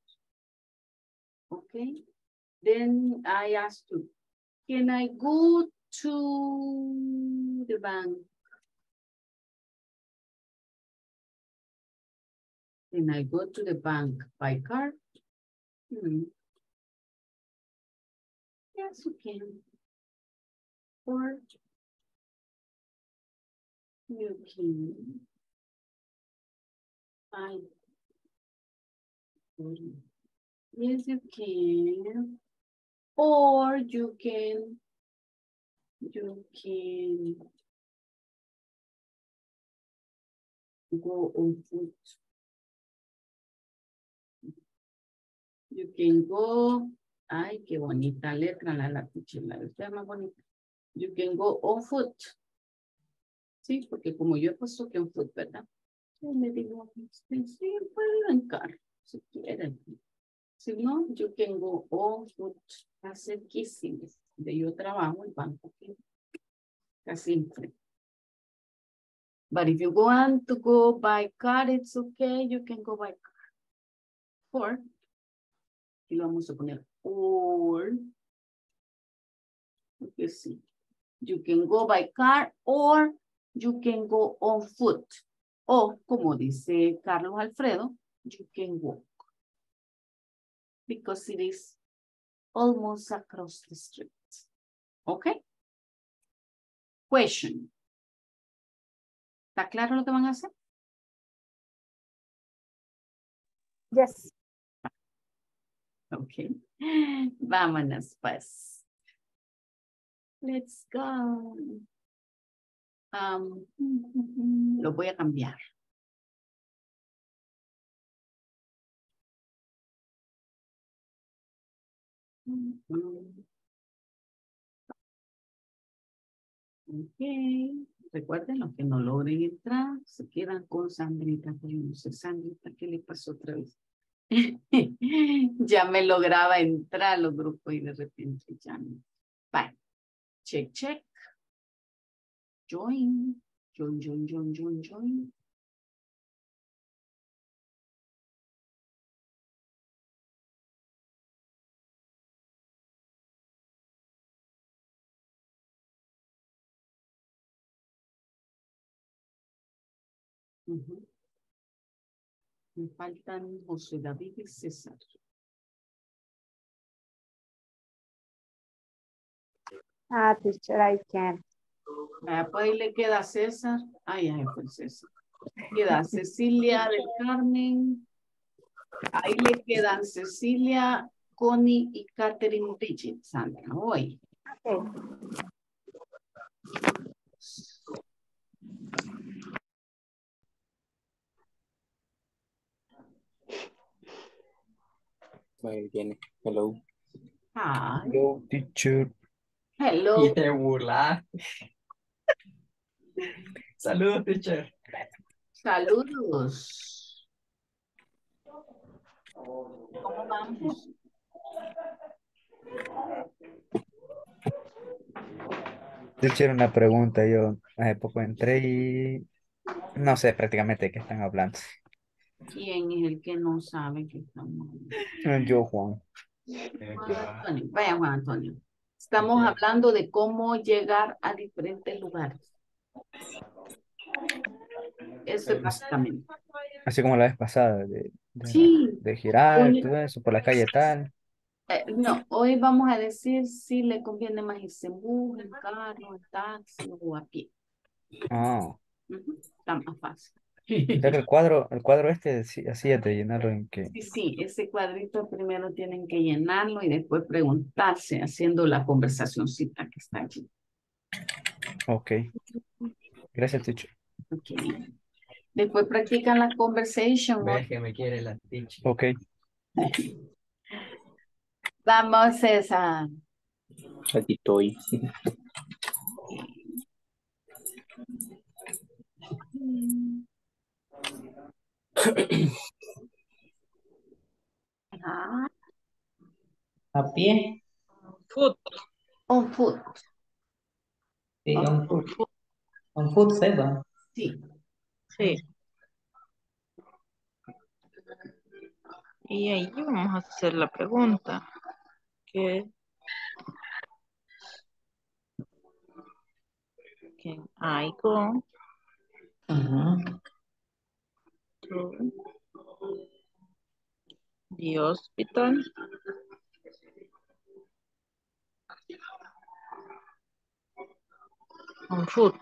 Okay, then I asked you, can I go to the bank? Can I go to the bank by car? Hmm. Yes, you can. Or you can. I. Yes, you can. Or you can. You can. Go on foot. You can go. Ay, qué bonita letra la lápiz, la letra más bonita. You can go on foot. Sí, porque como yo he puesto que on foot, ¿verdad? Yo le digo, sí, sí, en carro, si quieren. Si no, you can go on foot. Está cerquísimo. De yo trabajo el banco aquí. Casi enfrente. But if you want to go by car, it's okay. You can go by car. Or, y lo vamos a poner or, porque sí. You can go by car or you can go on foot. O, como dice Carlos Alfredo, you can walk. Because it is almost across the street. Okay? Question. ¿Está claro lo que van a hacer? Yes. Ok. Vámonos, pues. Let's go. Um, lo voy a cambiar. Ok. Recuerden, los que no logren entrar, se quedan con Sandrita. Pero no sé, Sandrita, ¿qué le pasó otra vez? ya me lograba entrar a los grupos y de repente ya no. Bye. Check, check. Join. Join, join, join, join, join. Ujú. Me faltan José David y César. Ah, teacher, I can. Ah, pues ahí le queda César. Ay, ay, fue César. Queda Cecilia del Carmen. Ahí le quedan Cecilia, Connie y Catherine Bridget, Sandra, hoy. Okay. Ahí viene. Hello. Hi. Hello, teacher. Hello. Y te burlas. Saludos, teacher. Saludos. ¿Cómo vamos? Teacher, una pregunta. Yo hace poco entré y no sé prácticamente de qué están hablando. ¿Quién es el que no sabe que estamos Yo, Juan. Juan Antonio. Vaya, Juan Antonio. Estamos hablando de cómo llegar a diferentes lugares. Eso es básicamente. Así como la vez pasada, de, de, Sí. de girar, Oye. todo eso, por la calle tal. Eh, no, hoy vamos a decir si le conviene más irse en bus, en carro, en taxi o a pie. Ah, Está más fácil. o sea que el cuadro, el cuadro este, sí, así es de llenarlo en que. Sí, sí, ese cuadrito primero tienen que llenarlo y después preguntarse haciendo la conversacioncita que está allí. Ok. Gracias, teacher. Ok. Después practican la conversation. ¿no? Ves que me quiere la teacher. Ok. Vamos, César. Aquí estoy. Ah, A pie. Food. on foot. Sí, on foot. On foot se va. Sí. Sí. Y ahí vamos a hacer la pregunta. ¿Qué? Can I go Ajá. to the hospital? On foot.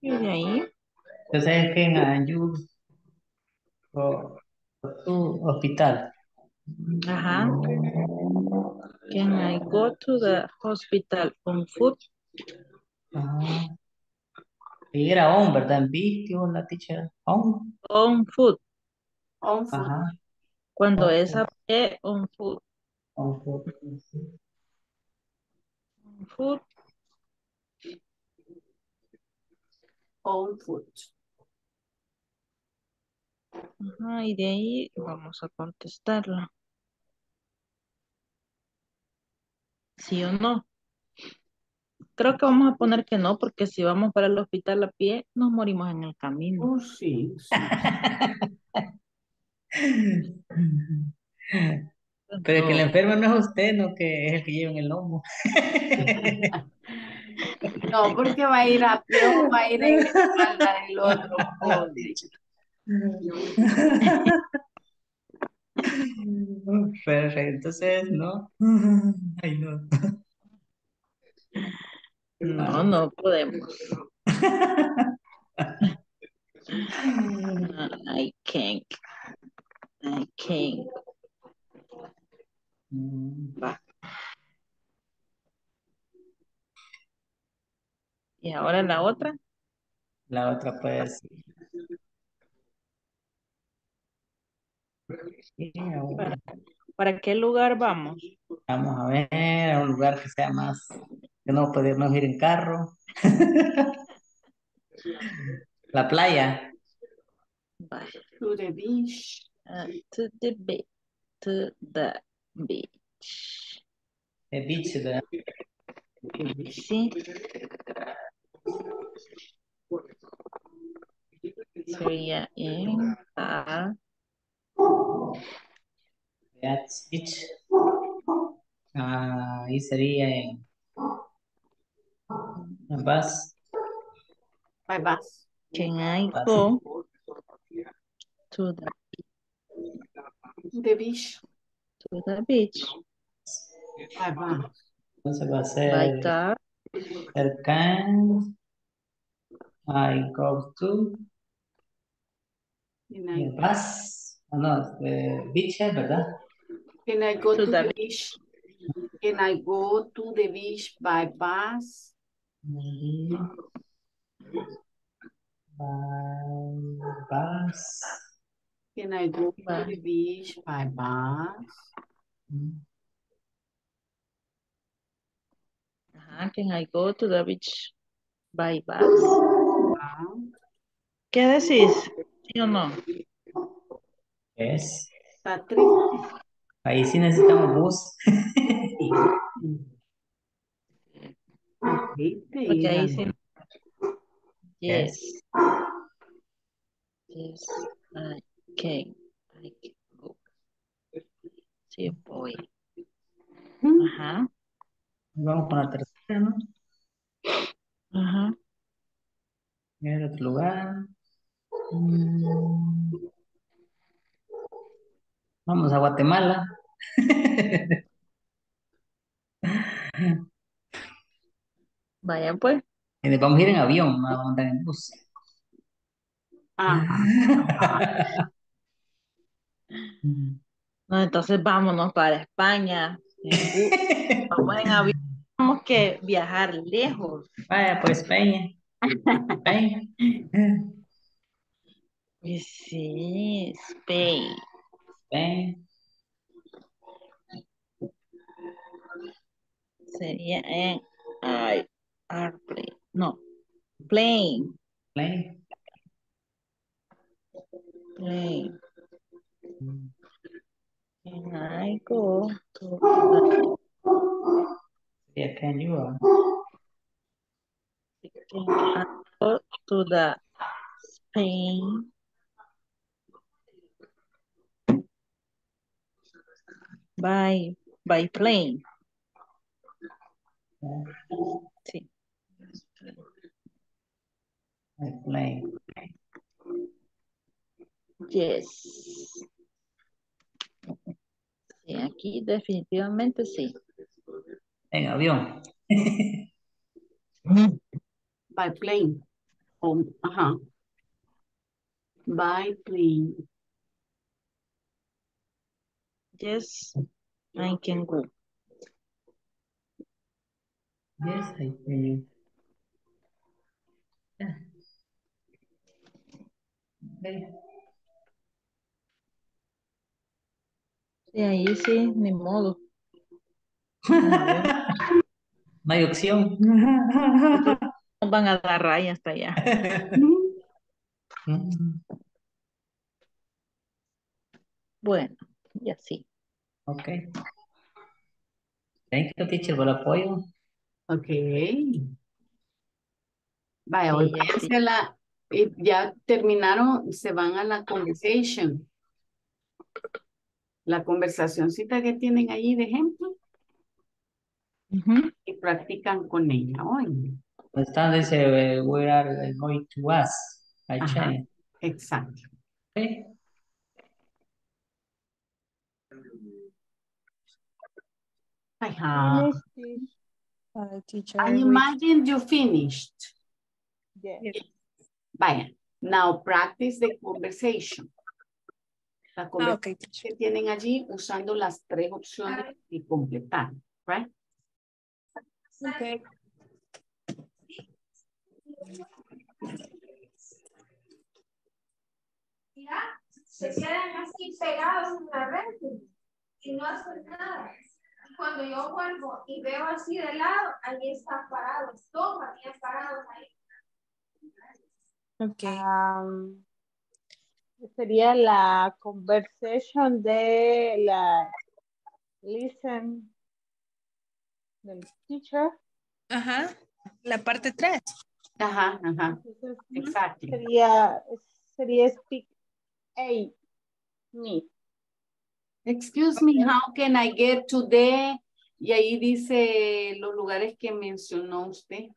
Y de ahí, Entonces es que en Ayú o tu hospital. ajá. Can I go to the hospital on foot? Ajá. Y era on, ¿verdad? En o la teacher. On. On foot. On foot. Ajá. Cuando On es foot. a pie, on foot. On foot. On foot. On foot. Ajá, y de ahí vamos a contestarla. ¿Sí o no? Creo que vamos a poner que no, porque si vamos para el hospital a pie, nos morimos en el camino. Oh, sí, sí. Pero que el enfermo no es usted, no que es el que lleva en el lomo. No, porque va a ir a pie o va a ir en la espalda del otro. Pero entonces, no. Ay, no. No, no podemos. I can't. I. Mm, Va. Y ahora la otra. La otra, pues. ¿Para, para qué lugar vamos? Vamos a ver, a un lugar que sea más, que no podemos ir en carro. La playa. To the beach. To the beach. To the beach. The beach, ¿verdad? Sí. Sería en a That's beach. Ah, ahí sería en, en bus. By bus. Can I Bus. go to the The beach. to the beach By bus. Entonces va a by ser car? cercano. I go to Can the I, bus. Ah, no, the beach, ¿verdad? can I go To to the the beach? Can I go to the beach by bus? Mhm. By bus. Can I go to By- the beach by bus? Ajá, can I go to the beach by bus? Ah, ¿Qué decís? ¿Sí o no? Yes. Está triste. Ahí sí necesitamos bus. Porque ahí sí. Yes. Yes, I can. I can go. Sí, voy. Ajá, Vamos con la tercera, ¿no? ajá. En otro lugar. Mm. Vamos a Guatemala. Vaya pues. Vamos a ir en avión, no vamos a andar en bus. Ajá. No, entonces vámonos para España. Vamos en avión. Tenemos que viajar lejos. Vaya, pues. Peña. Y sí, Spain. Peña. Sería en ay, airplane. No, plane. Plane. Plane. Can I go to the, Yeah, can you? uh, I go to the Spain? By, by plane. Sí. uh, Plane. Yes. Sí, aquí definitivamente sí. En avión. By plane. Oh, ajá. By plane. Yes, I can go. Yes, I can. Yeah. Okay. Y ahí sí, ni modo. No hay opción. Nos van a dar raya hasta allá. Mm, Bueno, y así. Ok. Thank you, teacher, por el apoyo. Ok. Vaya, hoy Sí, ya váyanse sí. a la, eh, ya terminaron, se van a la conversation. La conversacioncita que tienen ahí de ejemplo y practican con ella hoy. Está, dice, we are going to us. I Ajá. Exacto. Uh, teacher, I imagine you finished. Yes. Vaya, now practice the conversation. La Ah, conversación okay, teacher. que tienen allí usando las tres opciones y completar, right? Okay. se quedan así pegados en la red y no hacen nada. Y cuando yo vuelvo y veo así de lado, allí están parados, todos bien parados ahí. Ok. Am, sería la conversation de la listen del teacher. Ajá. La parte 3. Ajá, ajá. Entonces, Exacto. sería, sería speak A, me. Excuse me, how can I get to the... Y ahí dice los lugares que mencionó usted.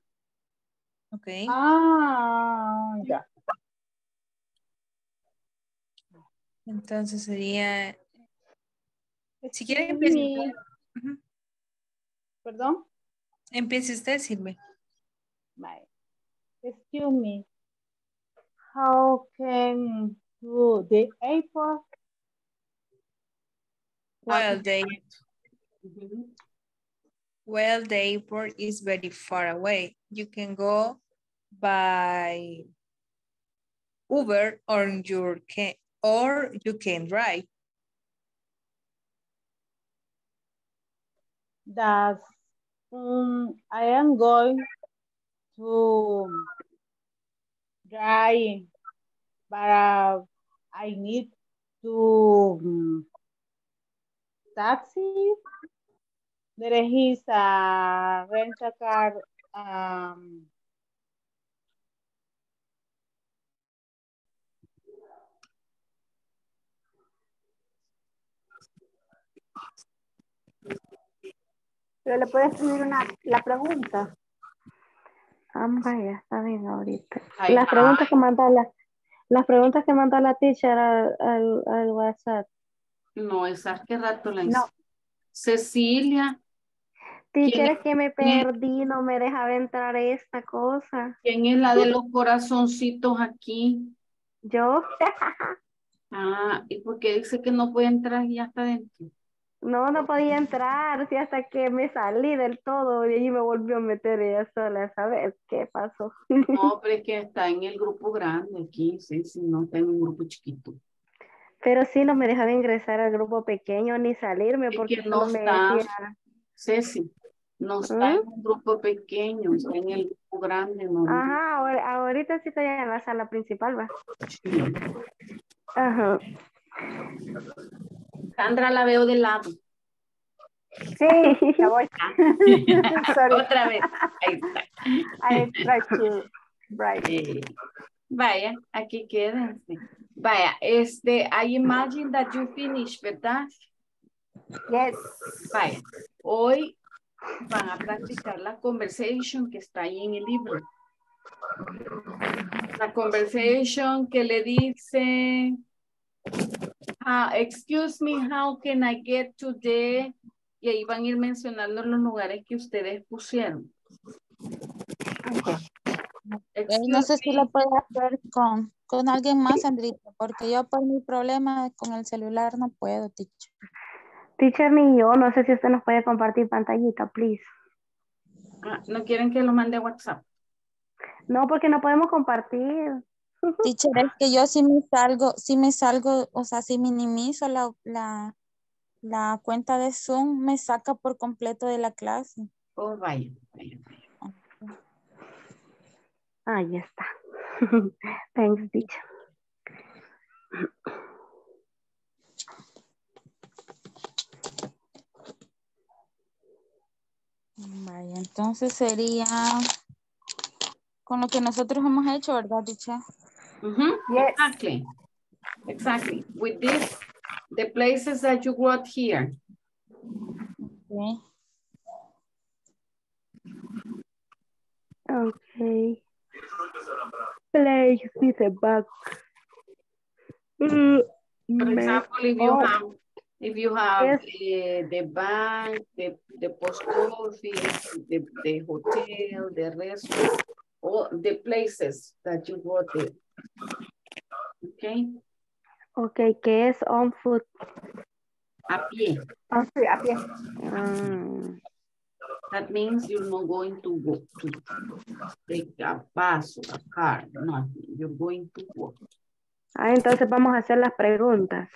Ok. Ah, ya. Entonces sería. Si quiere, empiece. Ujú. Perdón. Empiece usted, sirve. Bye. Excuse me. How can to the airport? Well, the, well, the airport is very far away. You can go by Uber or your or you can drive. that um, I am going to drive, but uh, I need to um, taxi. There is a rental car. Um, Pero le puedes escribir una, la pregunta. Ah, vaya, está bien ahorita. Ay, Las preguntas que manda la, las preguntas que manda la teacher al, al, al WhatsApp. No, esa hace rato la No. hice. Cecilia, Teacher, es que me perdí, no me dejaba entrar esta cosa. ¿quién es la de los corazoncitos aquí? Yo, Ah, ¿y por qué dice que no puede entrar y ya está dentro? No, no podía entrar, sí, hasta que me salí del todo y allí me volvió a meter ella sola a saber qué pasó. No, pero es que está en el grupo grande aquí, sí, sí, no está en un grupo chiquito. Pero sí, no me dejaba ingresar al grupo pequeño ni salirme Es porque que no me está, decía, Ceci, no está ¿Mm? en un grupo pequeño, está en el grupo grande, no. Ajá, ahora- ahorita sí estoy en la sala principal, va. Sí. Ajá. Sandra la veo de lado. Sí, ya voy. Sorry. Otra vez. Ahí está. I try to write. Vaya, aquí quédense. Vaya, este, I imagine that you finish, ¿verdad? Yes. Vaya, hoy van a practicar la conversation que está ahí en el libro. La conversation que le dice, ah, excuse me, how can I get to the... Y ahí van a ir mencionando los lugares que ustedes pusieron. Eh, no sé si lo puede hacer con, con alguien más, Andrita, porque yo por mi problema con el celular no puedo, teacher. Teacher ni yo, no sé si usted nos puede compartir pantallita, please. Ah, ¿No quieren que lo mande a WhatsApp? No, porque no podemos compartir. Teacher, es que yo sí me salgo, sí me salgo, o sea, si minimizo la, la, la cuenta de Zoom, me saca por completo de la clase. Oh, vaya, vaya. Ahí está. Thanks, teacher. Vaya, entonces sería con lo que nosotros hemos hecho, ¿verdad, teacher? Mhm, Yes. Exactly. Exactly. With this, the places that you wrote here. Okay. Okay. Place with back. Mm, For example, if you oh, have, if you have Yes. eh, the bank, the, the post office, the, the hotel, the restaurant, all the places that you wrote it. Okay, Ok, ¿qué es on foot? a pie. Ah, a pie. Mm, That means you're not going to go to take a bus or a car, no, you're going to walk. Ah, entonces vamos a hacer las preguntas.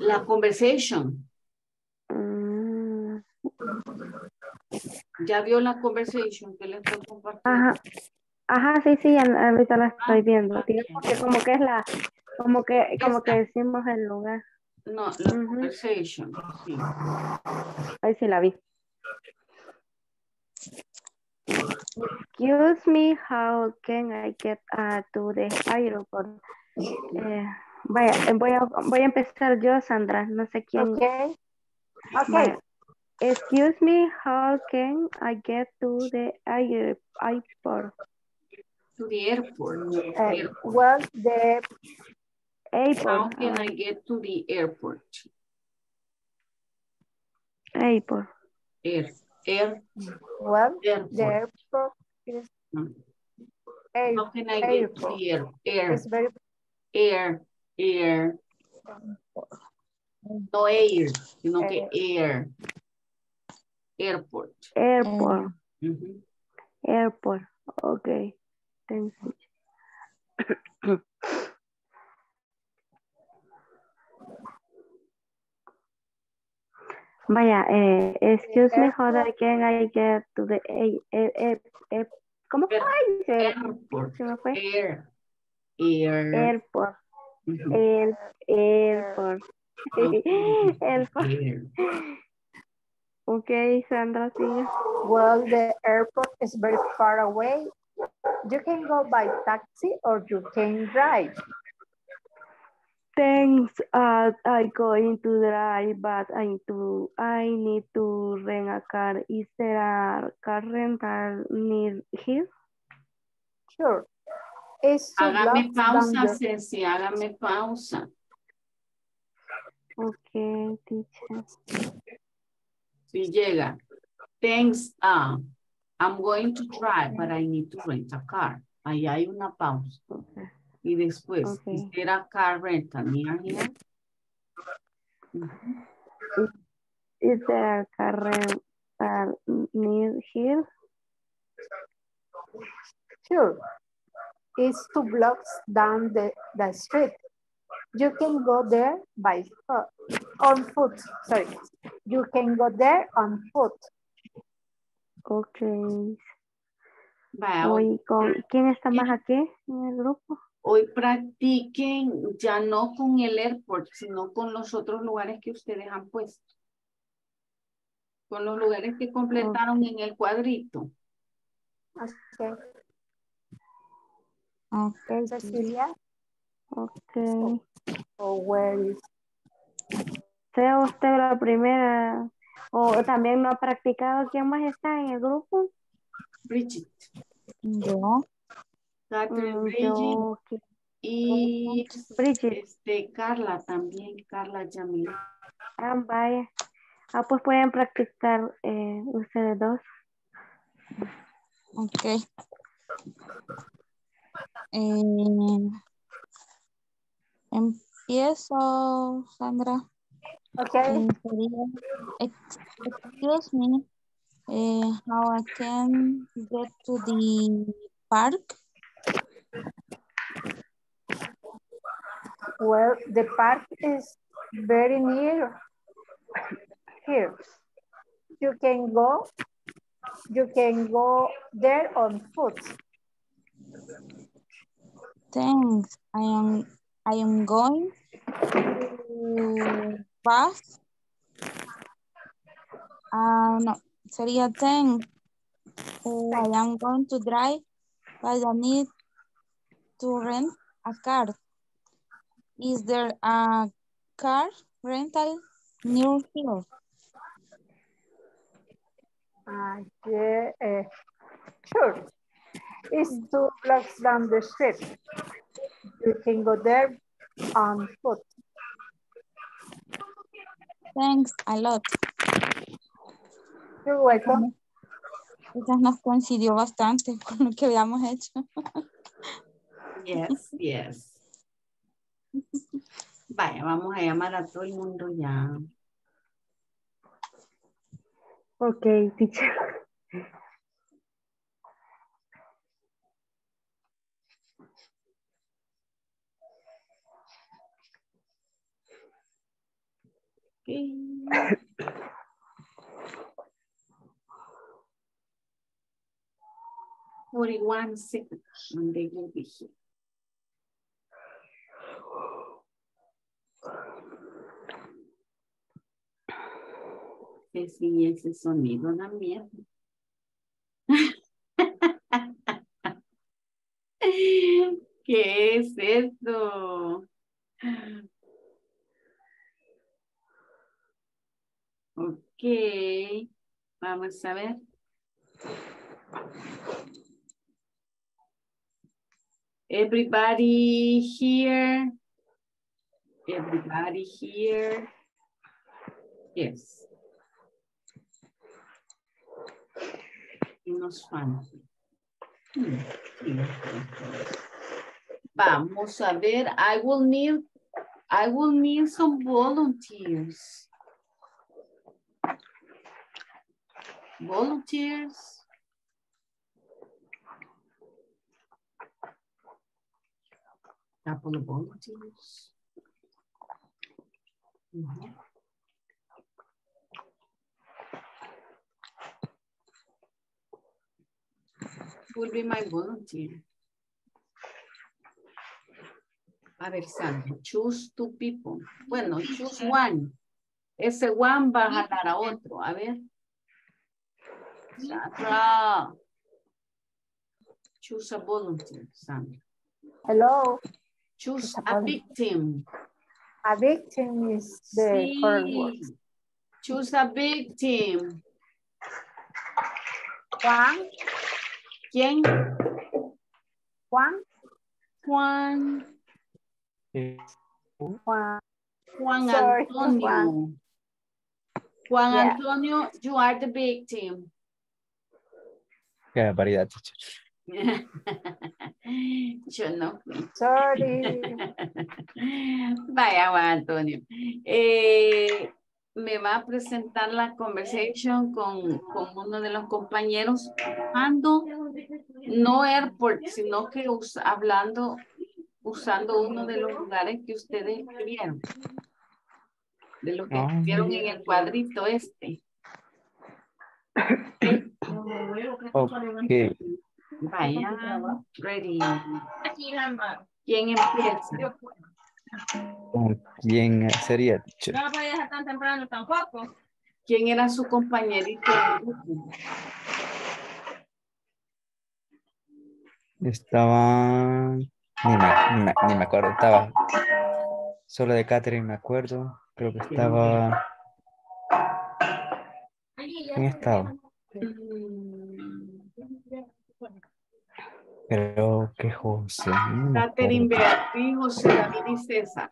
La conversation. Mm, Ya vio la conversation que le estoy compartiendo. Ajá. Ajá, sí, sí, ahorita la estoy Ah, viendo. ok. Digamos que como que es la, como que, como que decimos el lugar. No, la Ujú. conversation. Sí. Ahí sí la vi. Excuse me, how can I get uh, to the airport? Eh, vaya, voy a, voy a empezar yo, Sandra. No sé quién. Okay. Okay. Excuse me, how can I get to the air, airport? To the airport. Uh, Airport. the How can I get to the airport? airport. Air. Air. well, the Airport. airport is air, How can I get to the air? Air. It's very Air. Air. No air, sino que air. Airport. Airport. Ujú. Airport. Okay. Thank you. Vaya, eh, excuse me, how I can I get to the a, a, a, a- ¿cómo? Se, Airport. se me fue. Air. Air. Airport. Air, airport. Okay. Airport. Air. Okay, Sandra, sigue. well, the airport is very far away. You can go by taxi or you can drive. Thanks, uh, I going to drive, but I need to, I need to rent a car. Is there a car rental near here? Sure. It's two Hágame pausa, the- Ceci, hágame pausa. Okay, teacher. Si llega. Thanks, uh, I'm going to drive, but I need to rent a car. Ahí hay una pausa. Okay. Y después, Okay. is there a car rental near here? Ujú. Is there a car rental near here? Sure. It's two blocks down the, the street. You can go there by foot, on foot, sorry. You can go there on foot. Vaya, hoy, con, ¿quién está más aquí en el grupo? hoy practiquen ya no con el airport, sino con los otros lugares que ustedes han puesto. Con los lugares que completaron en el cuadrito. Okay. Okay. Cecilia, Okay. or where is Sea usted la primera, o también no ha practicado, ¿quién más está en el grupo? Bridget, Yo. Catherine, Mm, Bridget y Bridget. este, Carla también, Carla Yamil. Ah, vaya. Ah, pues pueden practicar eh, ustedes dos. Ok. Eh, empiezo, Sandra. Okay. Excuse me, eh, how I can get to the park? Well, the park is very near here. You can go, you can go there on foot. Thanks. I am I am going to bus. Ah, no, sería thanks. Uh, I am going to drive, but I need to rent a car. Is there a car rental near here? Uh, yeah, uh, sure. It's two blocks down the street. You can go there on foot. Thanks a lot. You're welcome. Quizás nos coincidió bastante con lo que habíamos hecho. Yes, yes. Vaya, vamos a llamar a todo el mundo ya. Ok, teacher. Forty-one seconds and they will ese sonido miedo. ¿Qué es esto? Ok, vamos a ver. Everybody here. Everybody here. Yes. Sí. Vamos a ver. I will need I will need some volunteers. Volunteers. Couple of volunteers. Mhm. Would be my volunteer. A ver, Sandra, choose two people. Bueno, choose one. Ese one va a jalar a otro. A ver. Sandra. Choose a volunteer, Sandra. Hello. Choose a victim. A victim is the correct word. Choose a victim. Juan. ¿Quién? Juan. Juan. Juan. Juan Sorry, Antonio. Juan. Juan Yeah. Antonio, you are the victim. Qué barbaridad. Yo no fui. Sorry. Vaya, Juan Antonio. Eh, me va a presentar la conversation con, con uno de los compañeros usando, no airport, sino que us- hablando, usando uno de los lugares que ustedes escribieron. De lo que Ah. escribieron en el cuadrito este. Ok. Vaya, ready. ¿Quién empieza? ¿Con quién sería? No voy a dejar tan temprano tampoco. ¿Quién era su compañerito? Estaba... Ni me, ni me- ni me acuerdo, estaba... Solo de Catherine me acuerdo. Creo que estaba... ¿Quién estaba? Creo que José. Catherine. Beatriz, José David y César.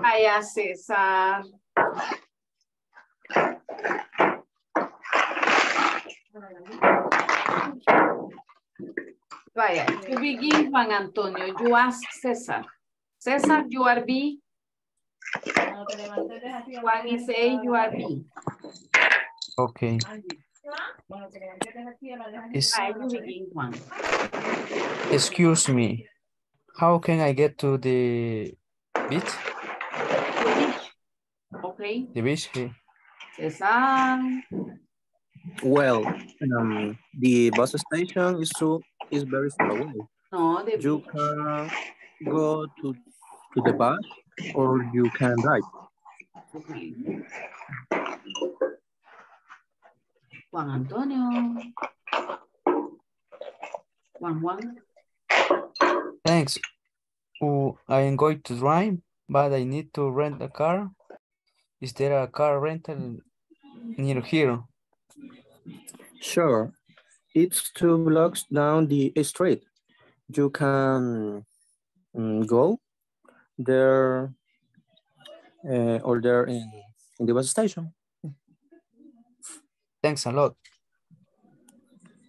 Vaya, César. Vaya, to begin, Juan Antonio, you ask César. César, you are B. Juan is A, you are B. Ok. Is- Vaya, you. Excuse me. How can I get to the beach? Okay, The beach here. César. Well, um, the bus station is so is very far away. No, the You can go to to the bus or you can drive. Okay. Juan Antonio. Juan Juan. Thanks. Oh, I am going to drive, but I need to rent a car. Is there a car rental near here? Sure, it's two blocks down the street. You can mm, go there uh, or there in, in the bus station. Thanks a lot.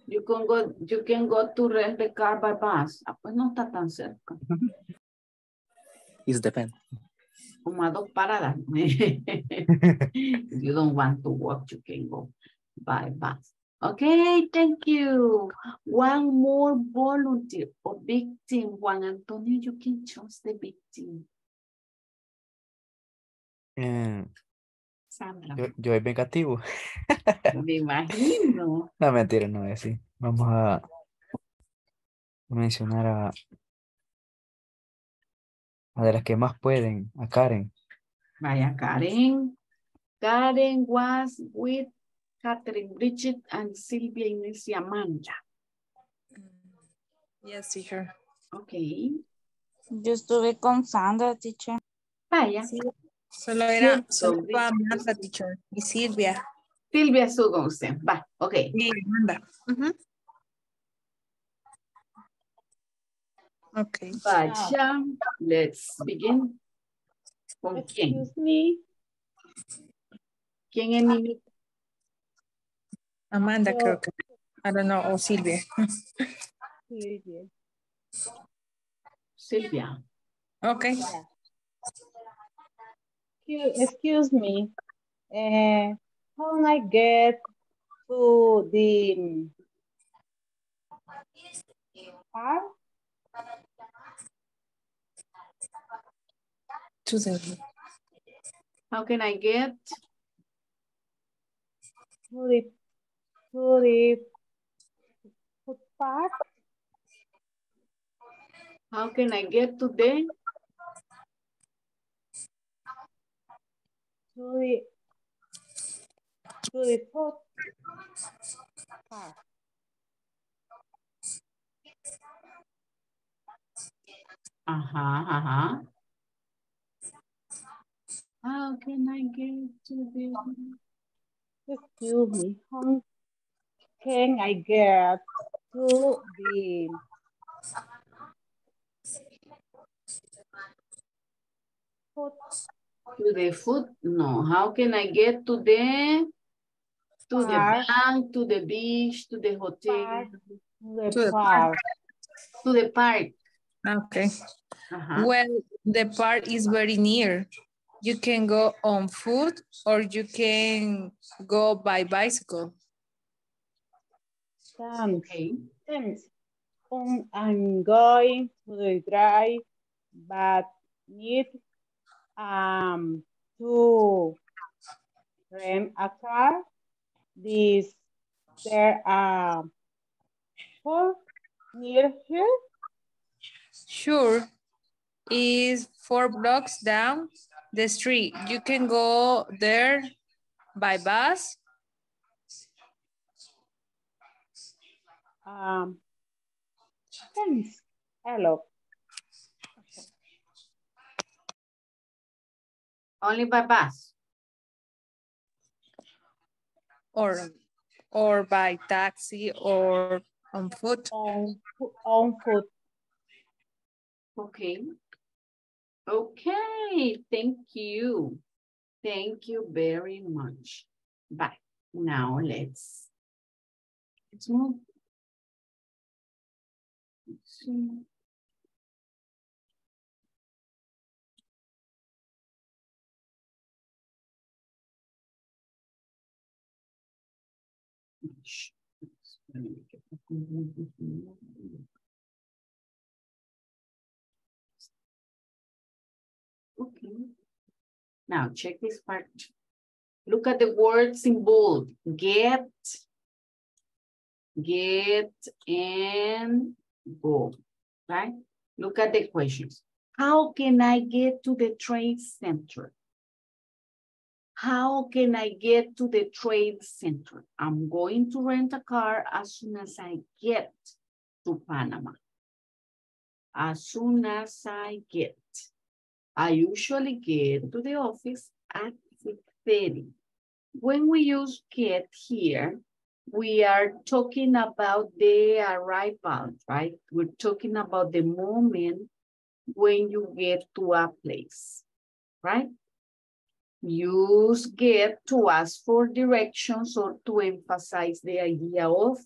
You can go, you can go to rent the car by bus. Ah, pues no está tan cerca. It's depend. Como a dos paradas. You don't want to walk, you can go by bus. Okay, thank you. One more volunteer or victim. Juan Antonio, you can choose the victim. Eh, Sandra, yo, yo es vengativo. me imagino. No, mentira, no es así. Vamos a mencionar a, a de las que más pueden, a Karen. Vaya, Karen. Karen was with Catherine Bridget and Silvia Inés y Amanda. Yes, teacher. Okay. Yo estuve con Sandra, teacher. Vaya. Sí, solo era, Cierto, solo Amanda, teacher. Y Silvia. Silvia estuvo con usted. Va, ok. Y Amanda. Ujú. Ok. Vaya, let's begin. ¿Con quién? Excuse me. ¿Quién es mi Amanda, Yo- creo que. I don't know, o Silvia. Silvia. Silvia? Ok. Excuse- Excuse me. Uh, how can I get to the park? To the, How can I get? To the to the food park? How can I get to the? To the to the park. Ajá, ajá. How can I get to the? Excuse me. How can I get to the food To the food? No. How can I get to the? To the Park. bank, to the beach, to the hotel, park? The To the park. to the park. okay. Ajá. Well, the park is very near. You can go on foot or you can go by bicycle. Thanks. Um, I'm going to the drive, but need um to rent a car. This there are four near here. Sure. Is four blocks down the street. You can go there by bus. Um, thanks. Hello. Only by bus. or or by taxi or on foot. On on foot. Okay. Okay, thank you. Thank you very much. Bye. Now let's, let's move. Okay. Now check this part. Look at the words in bold. Get, get, and go, right? Look at the questions. How can I get to the trade center? How can I get to the trade center? I'm going to rent a car as soon as I get to Panama. As soon as I get. I usually get to the office at 6:30. When we use get here, we are talking about the arrival, right? We're talking about the moment when you get to a place, right? Use get to ask for directions or to emphasize the idea of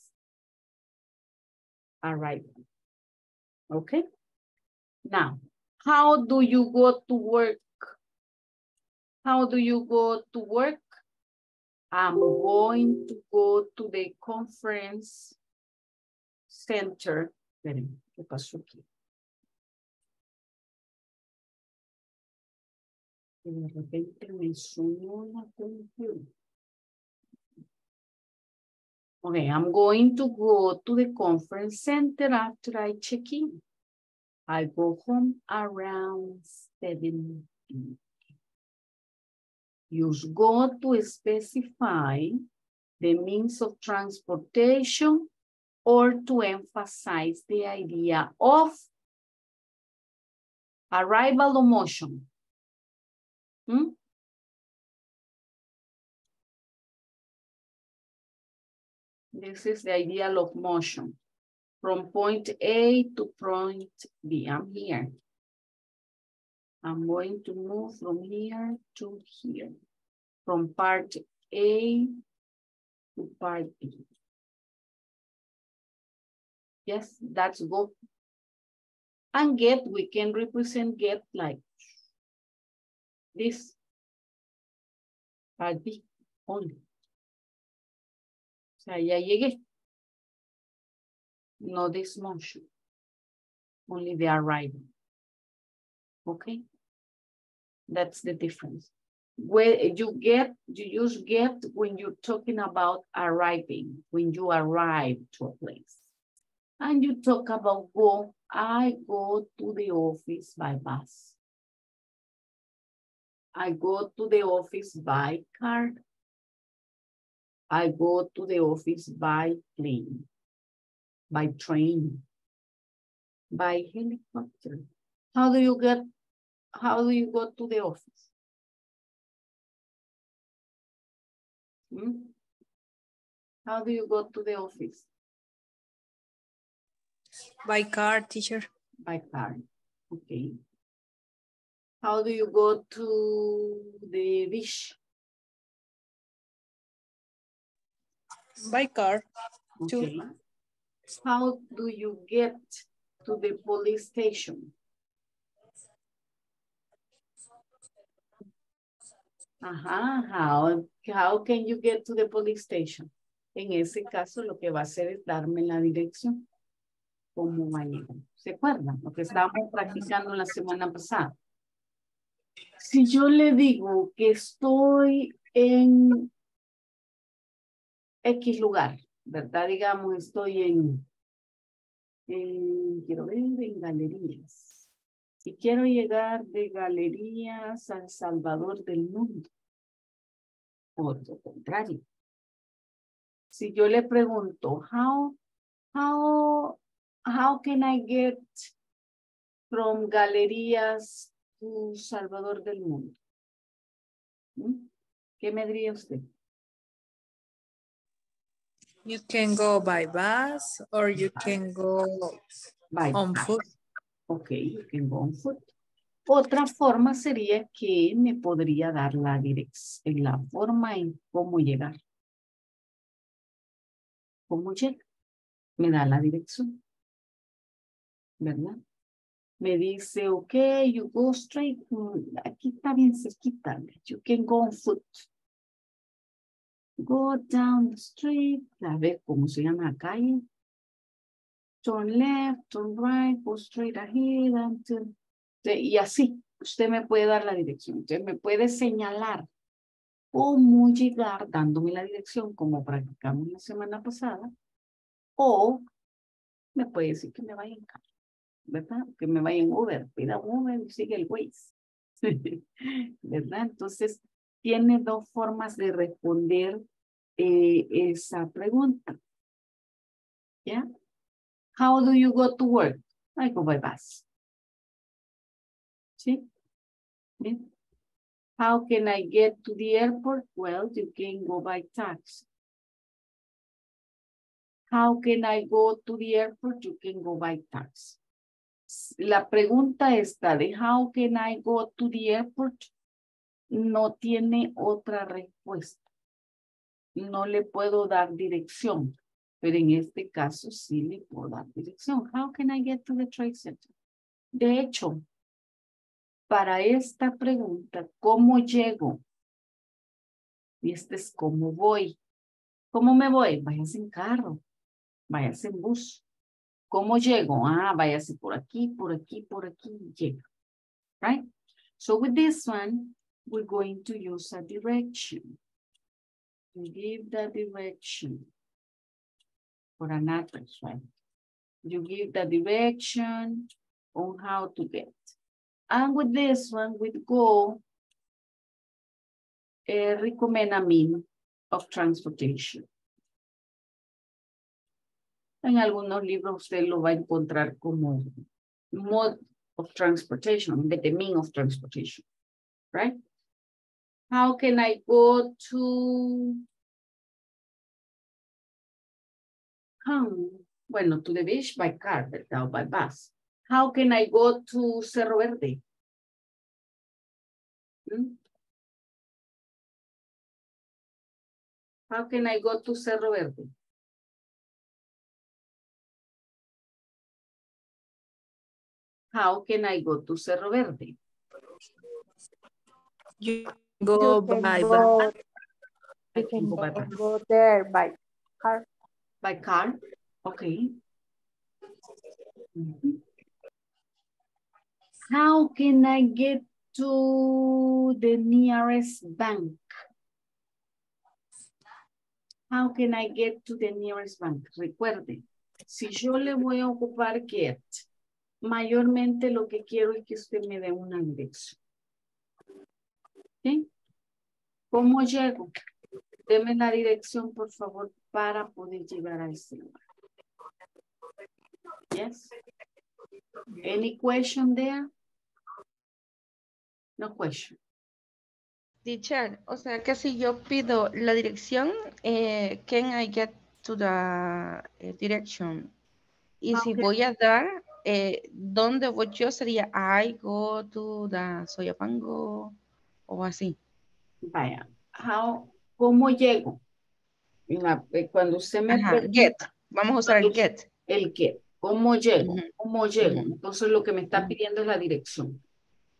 arrival. Okay? Now, how do you go to work? How do you go to work? I'm going to go to the conference center. Esperen, ¿qué pasó aquí? De repente me sonó la atención. Okay, I'm going to go to the conference center after I check in. I go home around 7 p.m. Use go to specify the means of transportation or to emphasize the idea of arrival or motion. Hmm? This is the ideal of motion. From point A to point B. I'm here. I'm going to move from here to here. From part A to part B. Yes, that's go. And get, we can represent get like this. Part B only. O sea, ya llegué. No this motion. Only the arrival. Okay? That's the difference. Where you get, you use get when you're talking about arriving, when you arrive to a place. And you talk about go, I go to the office by bus. I go to the office by car. I go to the office by plane, by train, by helicopter. How do you get, how do you go to the office? Hmm? How do you go to the office? By car, teacher. By car, okay. How do you go to the beach? By car. too. Okay. How do you get to the police station? Ajá, how, how can you get to the police station? En ese caso, lo que va a hacer es darme la dirección. ¿Cómo va a llegar? ¿Se acuerdan? Lo que estábamos practicando la semana pasada. Si yo le digo que estoy en X lugar, ¿verdad? Digamos, estoy en, quiero ver, en galerías. Y quiero llegar de galerías al Salvador del mundo. O lo contrario. Si yo le pregunto, how, how, how can I get from galerías to Salvador del mundo? ¿Mm? ¿Qué me diría usted? You can go by bus or you can go By on bus. foot. Ok, you can go on foot. Otra forma sería que me podría dar la dirección, la forma en cómo llegar. ¿Cómo llega? Me da la dirección. ¿Verdad? Me dice, ok, you go straight. mm, Aquí está bien cerquita. You can go on foot. Go down the street. A ver cómo se llama la calle. Turn left, turn right, go straight ahead until y así, usted me puede dar la dirección. Usted me puede señalar cómo llegar dándome la dirección como practicamos la semana pasada. O me puede decir que me vaya en carro, ¿verdad? Que me vaya en Uber, pida Uber y sigue el Waze. ¿Verdad? Entonces, tiene dos formas de responder eh, esa pregunta. ¿Ya? How do you go to work? I go by bus. ¿Sí? Bien. How can I get to the airport? Well, you can go by taxi. How can I go to the airport? You can go by taxi. La pregunta esta de how can I go to the airport no tiene otra respuesta. No le puedo dar dirección, pero en este caso sí le puedo dar dirección. How can I get to the trade center? De hecho, para esta pregunta, ¿cómo llego Y este es cómo voy. ¿Cómo me voy? Váyase en carro. Váyase en bus. ¿Cómo llego? Ah, váyase por aquí, por aquí, por aquí, llega. Right? So with this one, we're going to use a direction. We give the direction for an address, right? You give the direction on how to get. And with this one, with go, eh, recommend a mean of transportation. En algunos libros usted lo va a encontrar como mode of transportation, but the mean of transportation, right? How can I go to come? Bueno, to the beach by car, ¿verdad? O by bus. How can I go to Cerro Verde? Hmm? How can I go to Cerro Verde? How can I go to Cerro Verde? You go You by go- bus. I You can can go by bus. go there by car. By car? Okay. How can I get to the nearest bank? How can I get to the nearest bank? Recuerde, si yo le voy a ocupar get, mayormente lo que quiero es que usted me dé una dirección. ¿Sí? ¿Cómo llego? Deme la dirección, por favor, para poder llegar a ese lugar. Yes. Any question there? No question. Teacher, o sea que si yo pido la dirección, eh, can I get to the eh, direction? Y si Ok. voy a dar, eh, ¿dónde voy yo? Sería I go to the Soyapango o así. Vaya, how, ¿cómo llego? La- eh, Cuando usted me Ajá, get. Vamos a usar el get. El get. ¿Cómo llego? Ujú, ¿Cómo llego? ujú. Entonces lo que me está pidiendo es la dirección,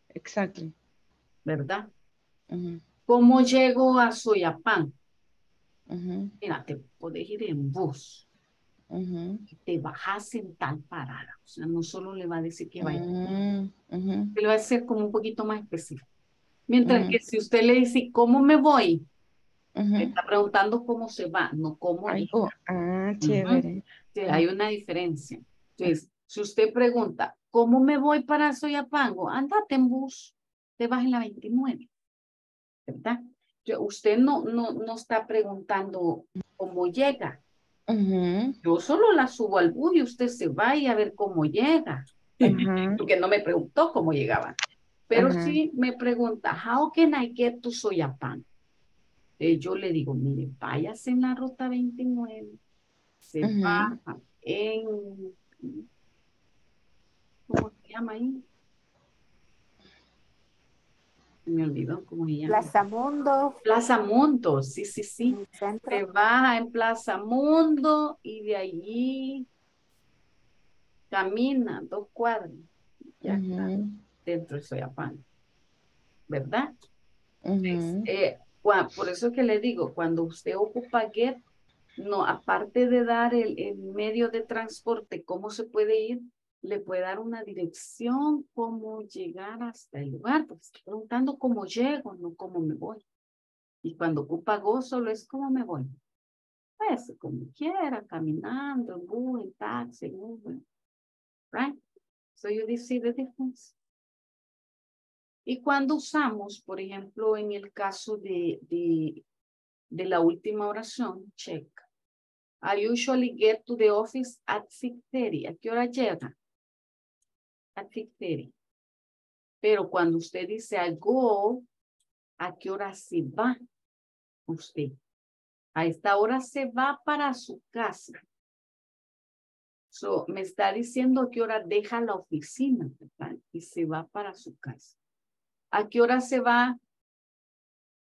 Exacto. ¿verdad? ¿Cómo llego a Soyapan? ujú, Mira, te puedes ir en bus. ujú, y Te bajas en tal parada. O sea, no solo le va a decir que vaya. mm, ujú, Le va a ser como un poquito más específico. Mientras Ujú. que si usted le dice, ¿cómo me voy? Ujú. está preguntando cómo se va, no cómo llega. go. Ah, chévere. Sí, hay una diferencia. Entonces, si usted pregunta, ¿cómo me voy para Soyapango? Andate en bus, te vas en la 29, ¿verdad? Yo- usted no, no, no está preguntando cómo llega. Ujú, Yo solo la subo al bus y usted se va y a ver cómo llega. Porque no me preguntó cómo llegaba. Pero sí me pregunta, how can I get to Soyapango? Eh, yo le digo, mire, váyase en la ruta 29, se Ujú. baja en, ¿cómo se llama ahí? Me olvidó cómo se llama. Plaza Mundo, Plaza Mundo, sí, sí, sí. Se baja en Plaza Mundo y de allí camina dos cuadras. Ya está dentro de Soyapan. ¿Verdad? Eh, cua- por eso que le digo, cuando usted ocupa get, no, aparte de dar el, medio de transporte, cómo se puede ir, le puede dar una dirección, cómo llegar hasta el lugar, porque estoy preguntando cómo llego, no cómo me voy. Y cuando ocupa go, solo es cómo me voy. Pues como quiera, caminando, en bus, en taxi, en Uber. Right? So you see the difference. Y cuando usamos, por ejemplo, en el caso de, de, la última oración, check. I usually get to the office at 6.30. ¿A qué hora llega? At 6.30. Pero cuando usted dice I go, ¿a qué hora se va usted? A esta hora se va para su casa. So, me está diciendo a qué hora deja la oficina ¿verdad? y se va para su casa. ¿A qué hora se va?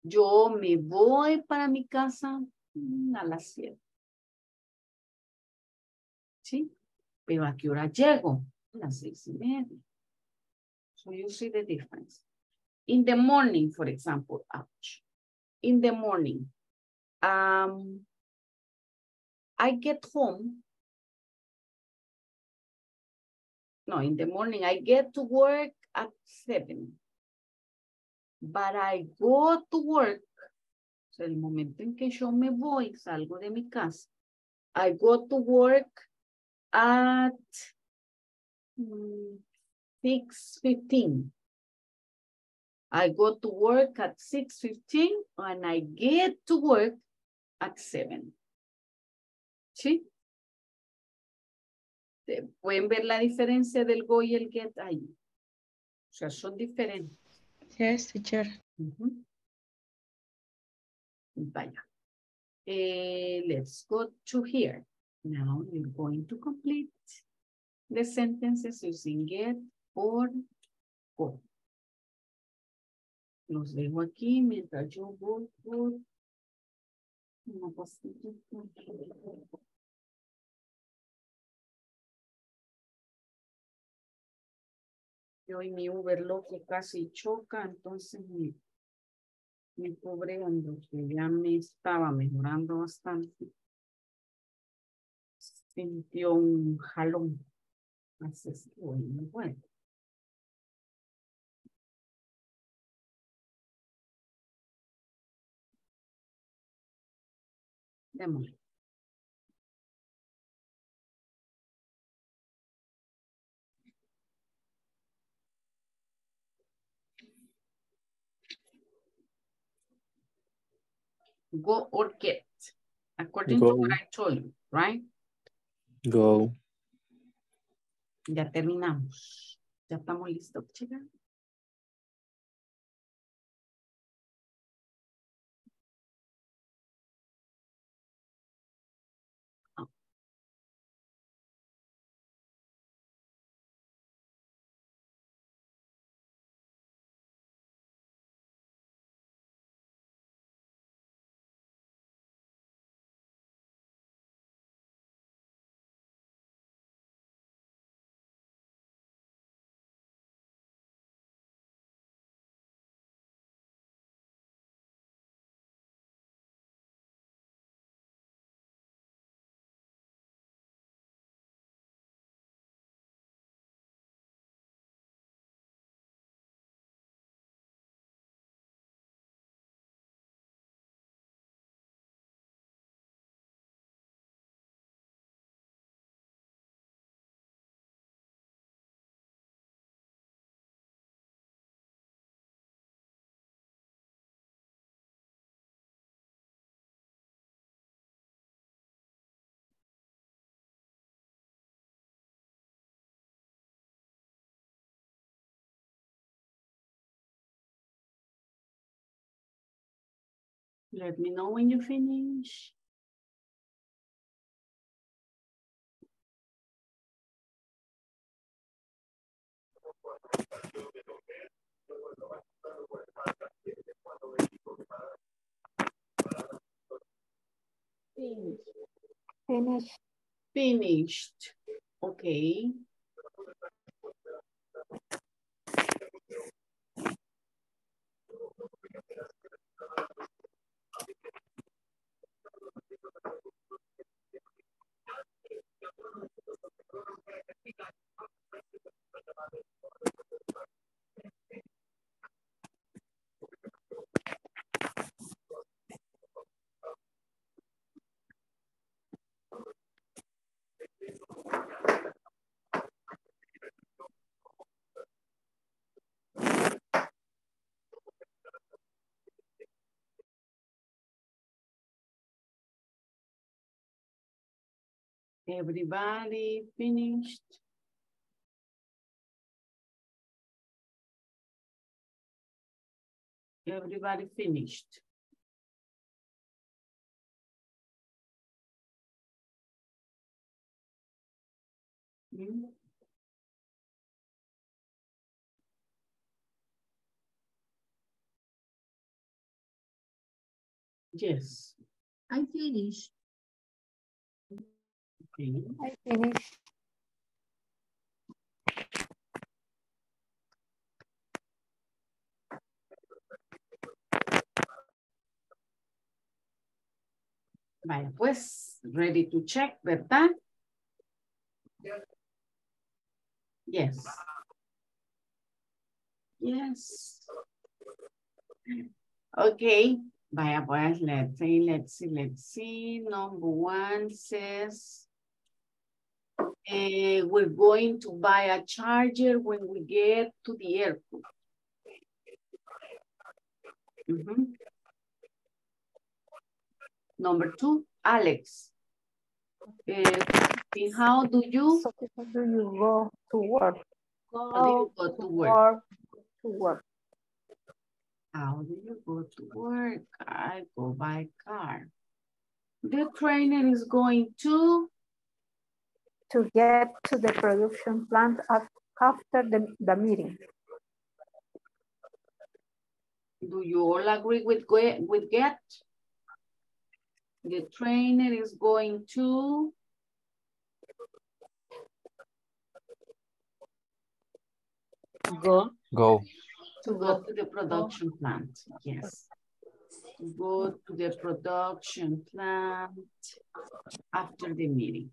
Yo me voy para mi casa mm, a las 7. ¿Sí? Pero ¿a qué hora llego? A las seis y media. So you see the difference. In the morning, for example, ouch. in the morning. Um, I get home. No, in the morning, I get to work at seven. But I go to work. O sea, el momento en que yo me voy, salgo de mi casa. I go to work at mm, 6.15. I go to work at 6.15 and I get to work at 7. ¿Sí? Pueden ver la diferencia del go y el get ahí. O sea, son diferentes. Yes, teacher. Vaya. Eh, let's go to here. Now you're going to complete the sentences using get or go. Los dejo aquí mientras yo. Y hoy mi Uber loco casi choca, entonces mi, mi pobre hombro que ya me estaba mejorando bastante. Sintió un jalón. Así es que hoy no puedo. Démosle. Go or get. According to what I told you, right? Go. Ya terminamos. Ya estamos listos, chicas. Let me know when you finish. Finish. Finished. Okay. Everybody finished? Everybody finished? Hmm? Yes. I finished. I finished. Vaya, pues, ready to check, ¿verdad? Yes. Yes. Okay. Vaya, pues, let's see, let's see, let's see. Number one says, eh, we're going to buy a charger when we get to the airport. Mhm. Number two, Alex. And how do you How do you go to work? how do you go to work? To work. How do you go to work? I go by car. The trainer is going to To get to the production plant after the, the meeting. Do you all agree with with get? The trainer is going to Go. Go. to go to the production plant. Yes. Go to the production plant after the meeting.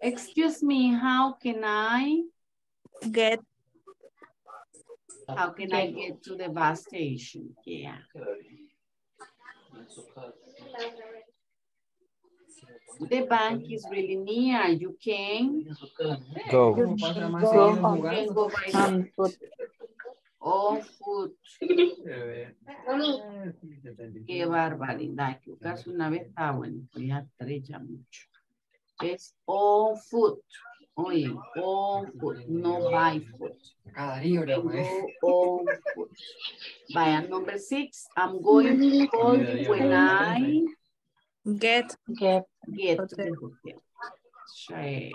Excuse me, how can I Get how can I get to the bus station? Yeah. The bank is really near. You can Go. You go, can go on you can go by On foot. on foot. Qué barbaridad. Que caso una vez estaba bueno, pues ya mucho. Es on foot. Oye, on foot, no by foot. Go on foot. Vaya, number six, I'm going to call you when I get Get. get to the hotel. Sí.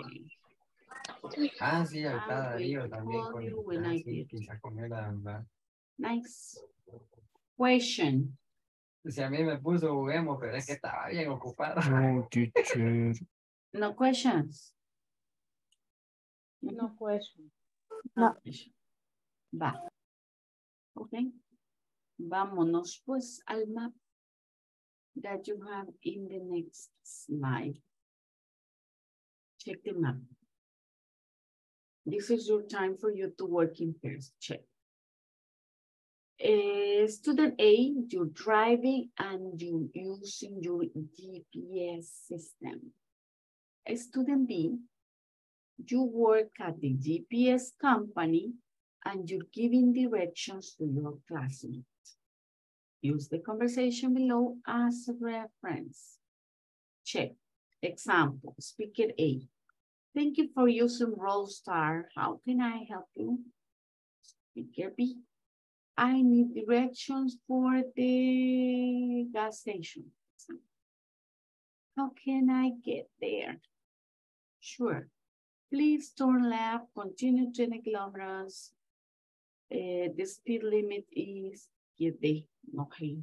Ah, sí, acá Darío también call con you when ah, I sí, get. quizá con él anda. Nice. Question. Si a mí me puso juguemos, pero es que estaba bien ocupado. No, teacher. No questions. No question. No. Va. Ok. Vámonos pues al map that you have in the next slide. Check the map. This is your time for you to work in pairs. Check. Eh, student A, you're driving and you're using your GPS system. Student B, you work at the GPS company and you're giving directions to your classmates. Use the conversation below as a reference. Check. Example, speaker A. Thank you for using Rollstar. How can I help you? Speaker B. I need directions for the gas station. How can I get there? Sure. Please turn left, continue 20 kilometers. Eh, the speed limit is, get the, okay.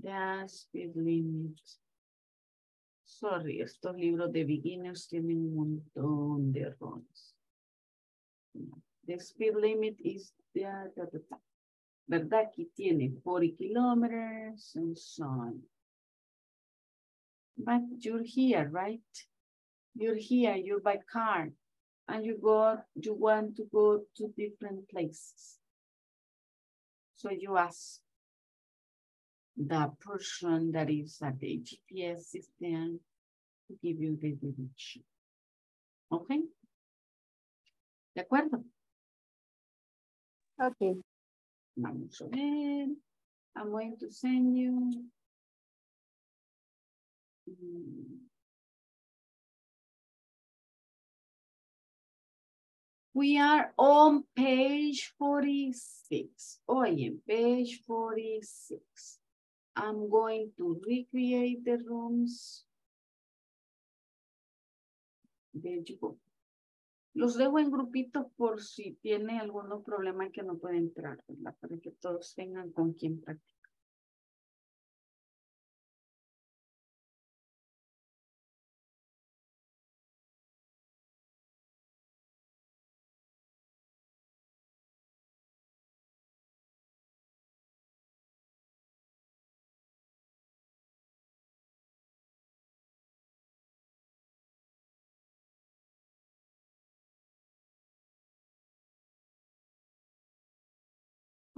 The speed limit. Sorry, estos libros de beginners tienen un montón de errores. The speed limit is, da, da, da, da. ¿verdad? Aquí tiene 40 kilometers and so on. But you're here, right? You're here, you're by car, and you go, you want to go to different places. So you ask the person that is at the GPS system to give you the direction. Okay? ¿De acuerdo? Okay. Vamos a ver. I'm going to send you. Mm. We are on page 46. Oye, page 46. I'm going to recreate the rooms. There you go. Los dejo en grupitos por si tiene algún problema que no puede entrar, ¿verdad? Para que todos tengan con quien practicar.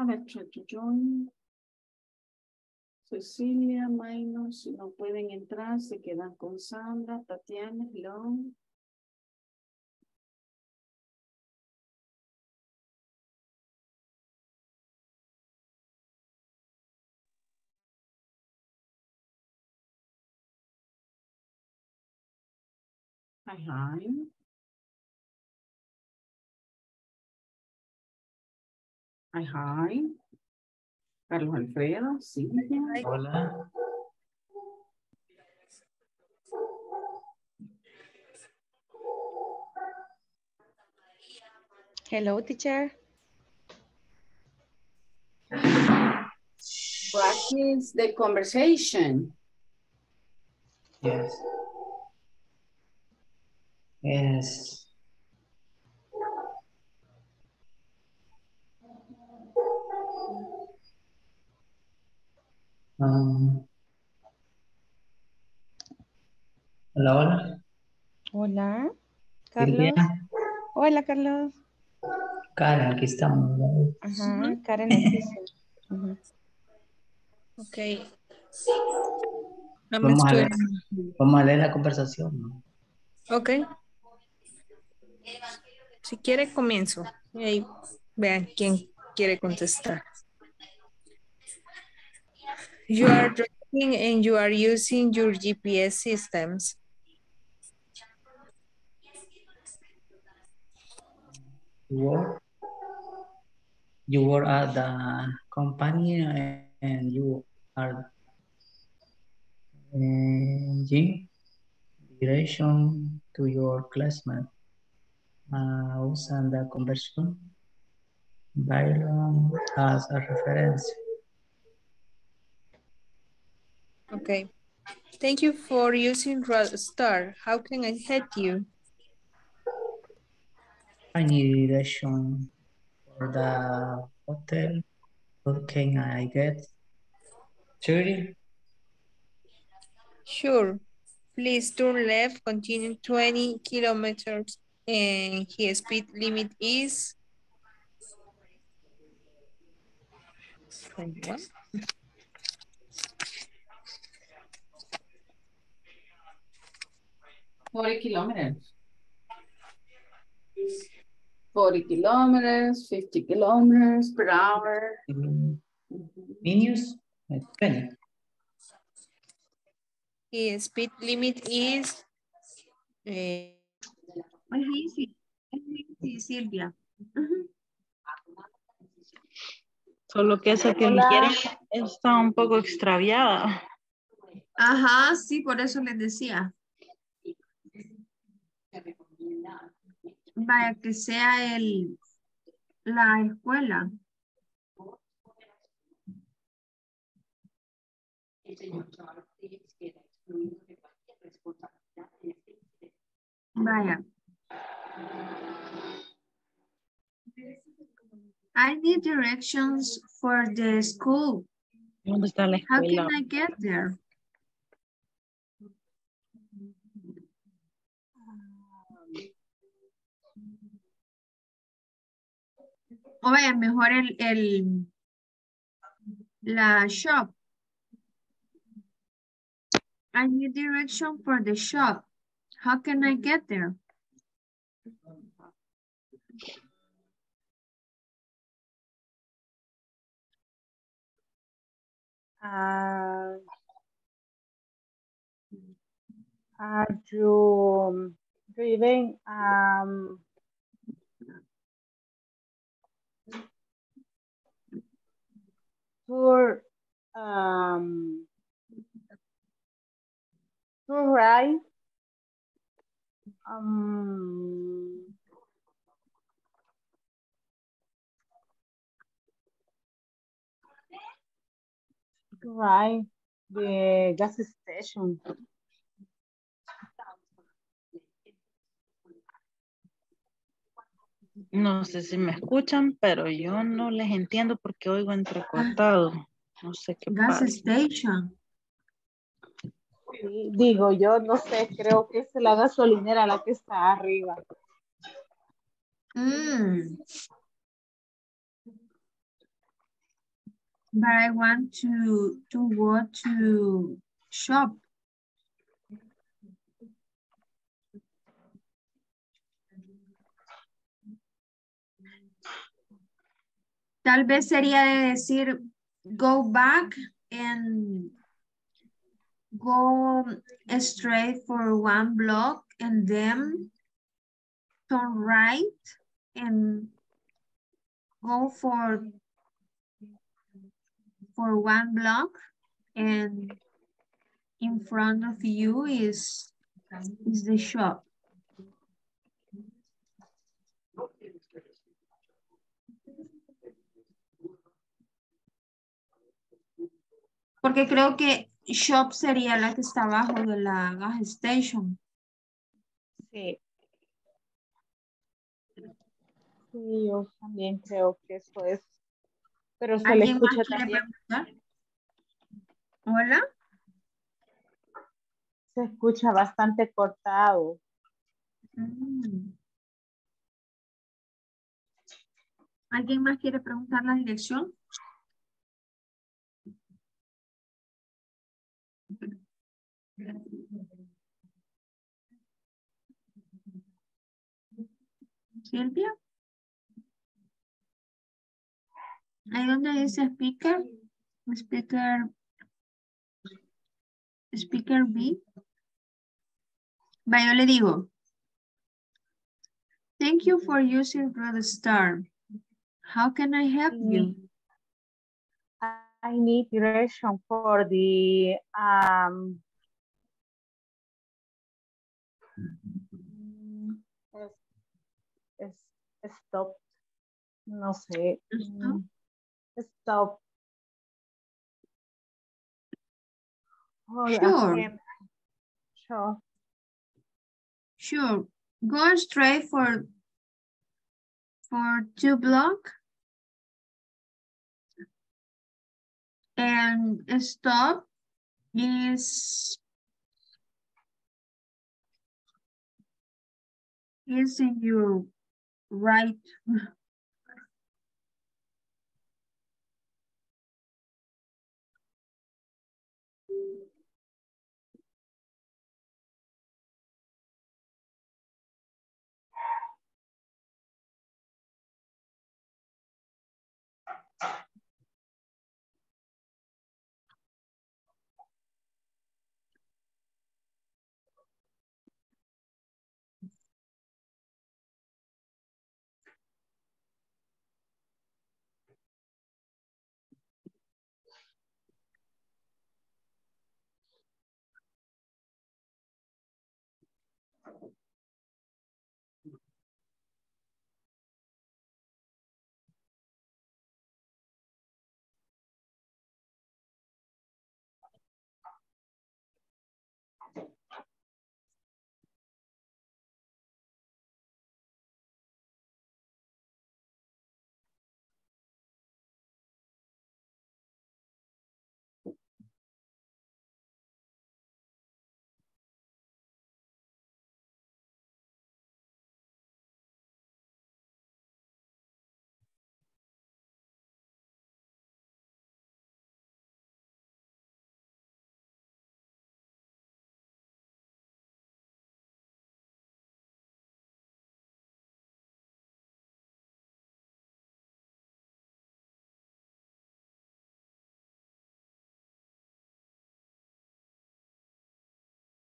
A ver, try to join. Cecilia, Minor, si no pueden entrar, se quedan con Sandra, Tatiana, hello. Hi. Hi, hi. Carlos Alfredo, Cintia. Hola. Hello, teacher. Practice the conversation. Yes. Yes. Um, hola, hola. Hola, Silvia. Carlos. Hola, Carlos. Karen, aquí estamos. Ajá, Karen aquí. I'm Vamos a, leer, vamos a leer la conversación. ¿no? Ok. Si quiere, comienzo. Y ahí vean quién quiere contestar. You are driving and you are using your GPS systems. You work, at the company and you are uh, giving direction to your classmate. Uh, usan the conversion dialogue as a reference. Okay. Thank you for using Star. How can I help you? I need direction for the hotel. What can I get? Thirty. Sure. Please turn left, continue 20 kilometers, and his speed limit is 21. Forty kilometers. Forty kilometers, fifty kilometers per hour. Minus uh, 20. His speed limit is eh, Es easy. Es easy, Silvia. Solo que esa que quieren está un poco extraviada. Ajá, sí, por eso les decía. Vaya, que sea el, la escuela. Vaya. I need directions for the school. ¿Dónde está la How escuela? can I get there? O vaya, mejor el, el, la shop. I need direction for the shop. How can I get there? Ah, are you driving um, tour um, tour ride um, right the gas station No sé si me escuchan, pero yo no les entiendo porque oigo entrecortado. No sé qué Gas pasa. station. Sí, digo, yo no sé, creo que es la gasolinera la que está arriba. Mm. but I want to to go to shop. Tal vez sería de decir go back and go straight for one block and then turn right and go for for one block and in front of you is is the shop. Porque creo que shop sería la que está abajo de la gas station. Sí. Sí, yo también creo que eso es. Pero se le ¿Alguien más escucha también. preguntar? Hola. Se escucha bastante cortado. Mm. ¿Alguien más quiere preguntar la dirección? Silvia. Ahí donde dice speaker, speaker, speaker B. Va, yo le digo. Thank you for using brother Star. How can I help you? I need direction for the um stop. No sé. mm, Stop. Oh, Sure. Sure. Sure. Go straight for for two block and stop is is in your right.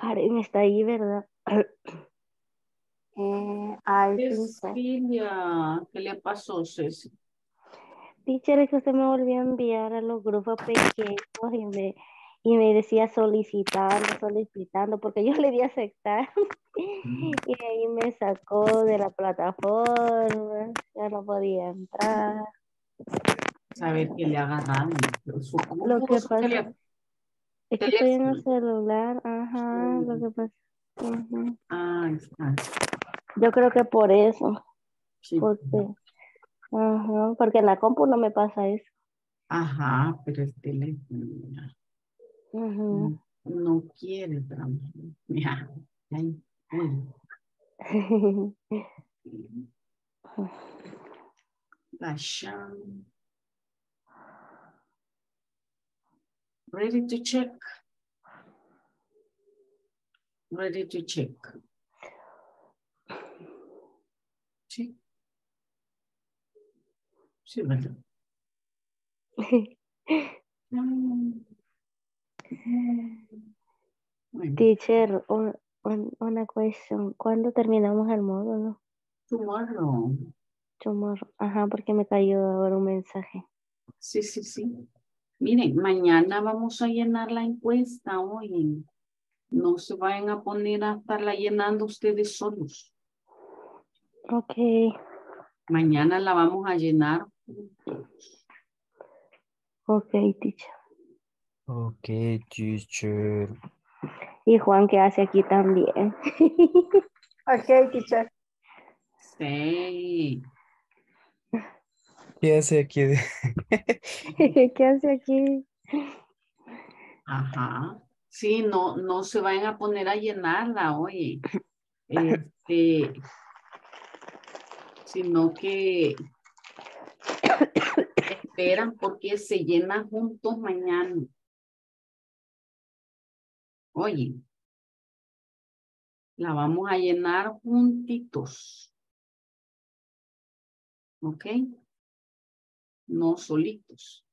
Karen está ahí, ¿verdad? Eh, I think so. Cecilia, ¿qué le pasó, Ceci? Teacher, es que usted me volvió a enviar a los grupos pequeños y me, y me decía solicitando, solicitando, porque yo le di a aceptar y ahí me sacó de la plataforma, ya no podía entrar. Saber que le. Supongo Lo que pasa tele- es que estoy en el celular, ajá, lo que pasa. Ah, está. Yo creo que por eso, Sí. porque, ajá, porque en la compu no me pasa eso. Ajá, pero el teléfono mira, no, no quiere trabajar. Mira, ahí, Gasham. Ready to check. Ready to check. Sí. Sí, ¿verdad? Bueno, Teacher, un- un- una question. ¿Cuándo terminamos el módulo? tomorrow. Tomorrow. Ajá, porque me cayó ahora un mensaje. Sí, sí, sí. Miren, mañana vamos a llenar la encuesta hoy. No se vayan a poner a estarla llenando ustedes solos. Ok, Mañana la vamos a llenar. ok, teacher. Ok, teacher. Y Juan, ¿qué hace aquí también? Ok, teacher. Sí. ¿Qué hace aquí? ¿Qué hace aquí? Ajá. Sí, no, no se vayan a poner a llenarla, oye. Este, sino que esperan porque se llenan juntos mañana. Oye, la vamos a llenar juntitos. ¿Ok? No solitos.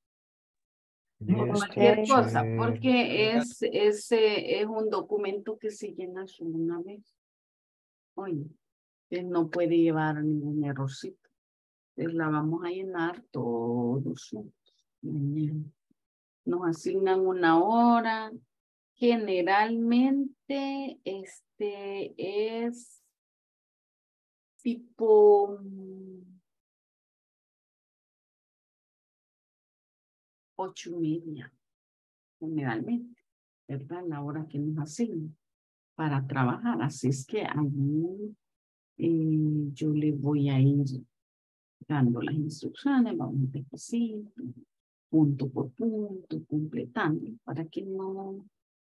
Por Yes, cualquier cosa, teacher. porque es, es, eh, es un documento que se llena solo una vez. Oye, él no puede llevar ningún errorcito. Entonces la vamos a llenar todos juntos. Nos asignan una hora. Generalmente, este es tipo ocho y media, generalmente, ¿verdad? La hora que nos asignan para trabajar. Así es que allí eh, yo le voy a ir dando las instrucciones, vamos despacito, punto por punto, completando, para que no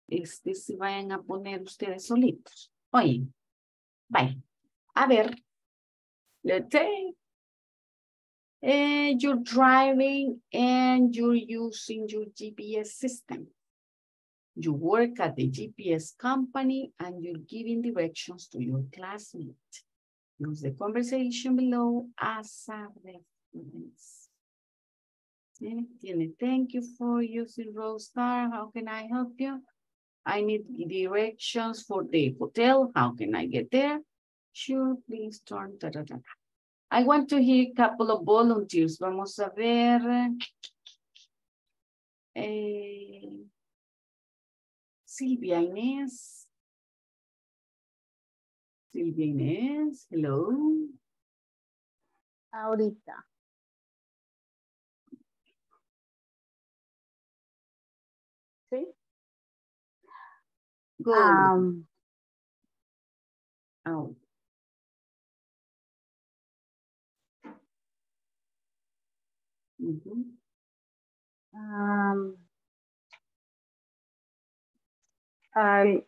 este, se vayan a poner ustedes solitos. Oye, vaya, a ver, let's say eh, you're driving and you're using your GPS system. You work at the GPS company and you're giving directions to your classmate. Use the conversation below as a reference. Tiene, thank you for using Roadstar. How can I help you? I need directions for the hotel. How can I get there? Sure, please turn. Da, da, da. I want to hear a couple of volunteers. Vamos a ver. Eh, Silvia Inés. Silvia Inés, hello. Ahorita. ¿Sí? Go. Am,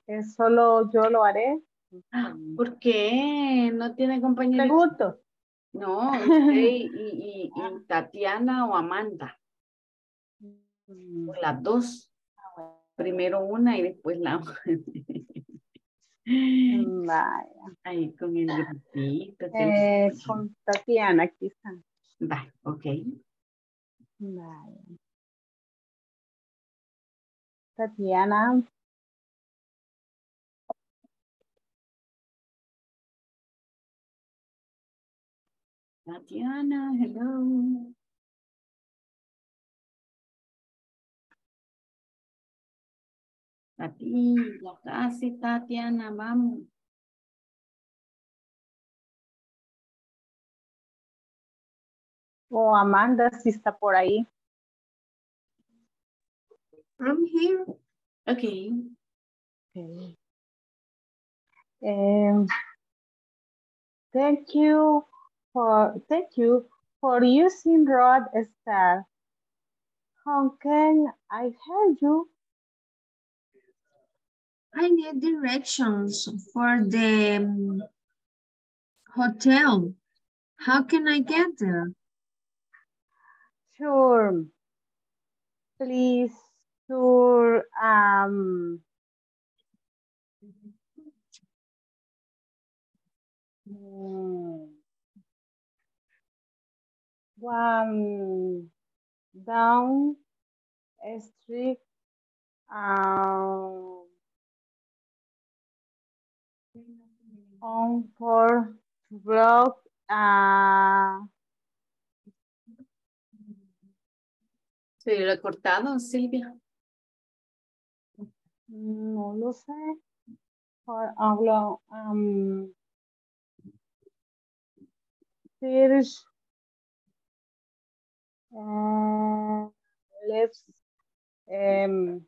es solo yo lo haré. ¿Por qué? ¿No tiene compañero? Pregunto. No, usted y, y- y Tatiana o Amanda. Mm, las dos. Primero una y después la otra. Vaya. Ahí con el grupito. Eh, con Tatiana, quizá. Va, ok. Vaya. Tatiana. Tatiana, hello. Tati, ya casi, Tatiana, vamos. O Amanda si está por ahí. I'm here. Okay. Okay. Um, thank you for thank you for using Rod Star. How can I help you? I need directions for the um, hotel. How can I get there? Sure. Please, sure. Um, hmm, one down a street. Um, on four block. Uh, ¿Se lo he cortado, Silvia? No lo sé. Hablo, um, search, uh, left, um,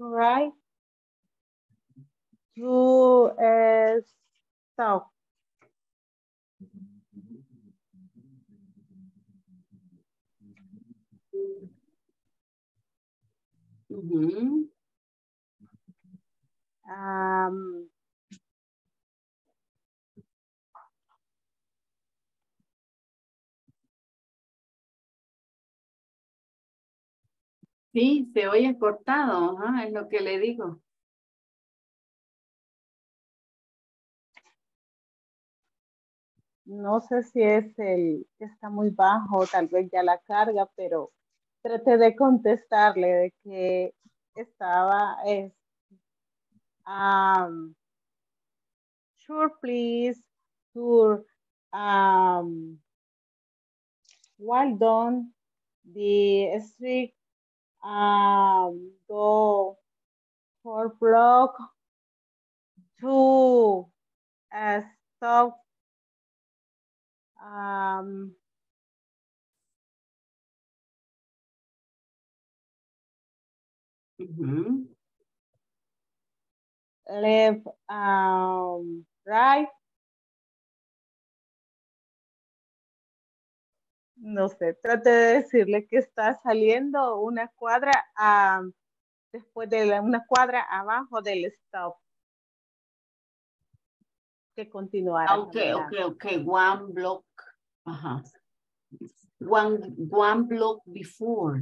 right, to uh. Um, Sí, se oye cortado, es lo que le digo. no sé si es el está muy bajo, tal vez ya la carga, pero traté de contestarle de que estaba, es, um, sure, please, sure, um, well done, the street, um, go for block to stop um, Left, um, right. No sé, trate de decirle que está saliendo una cuadra um, después de la- una cuadra abajo del stop. Que continuara. Ah, Ok, ok, ok, one block, ajá. One, one block before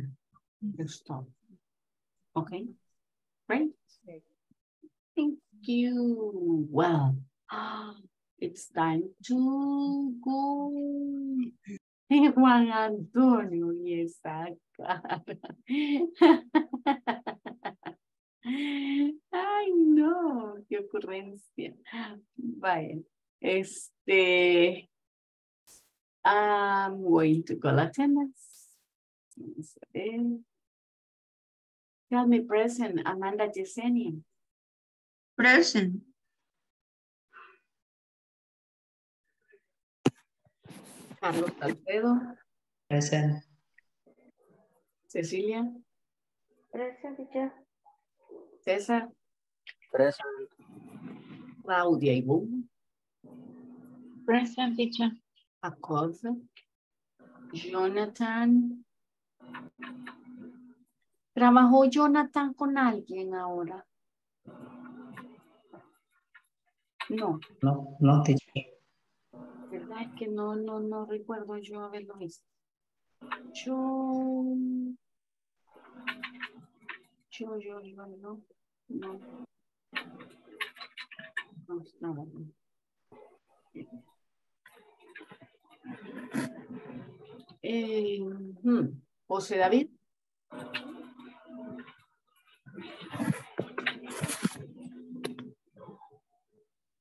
the stop. Okay, right? Thank you. Well, it's time to go. Juan Antonio y esa cara. Ay, no, qué ocurrencia. Vaya, este, I'm going to call attendance. Tell me present, Amanda Yesenia. Present. Carlos Alfredo, Present. Cecilia, Present, teacher. César, Present. Claudia Ivonne, Present teacher. Acosa, Jonathan. ¿Trabajó Jonathan con alguien ahora? No, No, no, teacher. ¿verdad? Es que no, no, no recuerdo yo haberlo visto. Yo, yo, yo, yo, no, no. No, nada, no. Eh, hmm, José David.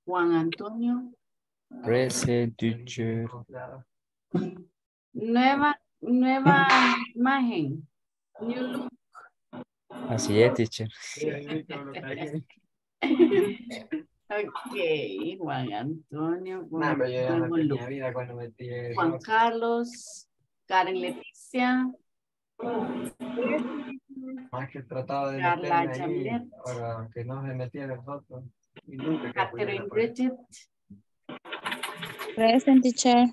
Juan Antonio. Present, teacher. Nueva, nueva imagen. New look. Así es, teacher. Ok, Juan Antonio. Juan, yo no tenía vida cuando Juan Carlos. Karen Leticia, Más que trataba de Carla meterme ahí para que no se metiera nosotros. Y nunca Catherine. Bridget, Present teacher.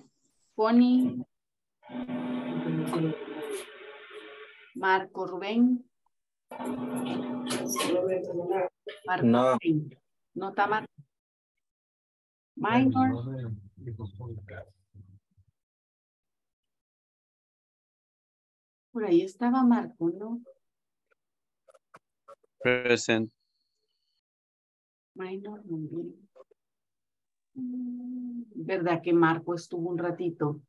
Bonnie, Marco Rubén. Marco No. Rubén. No está Marco. Minor, por ahí estaba Marco, ¿no? Present. Mm, ¿Verdad que Marco estuvo un ratito?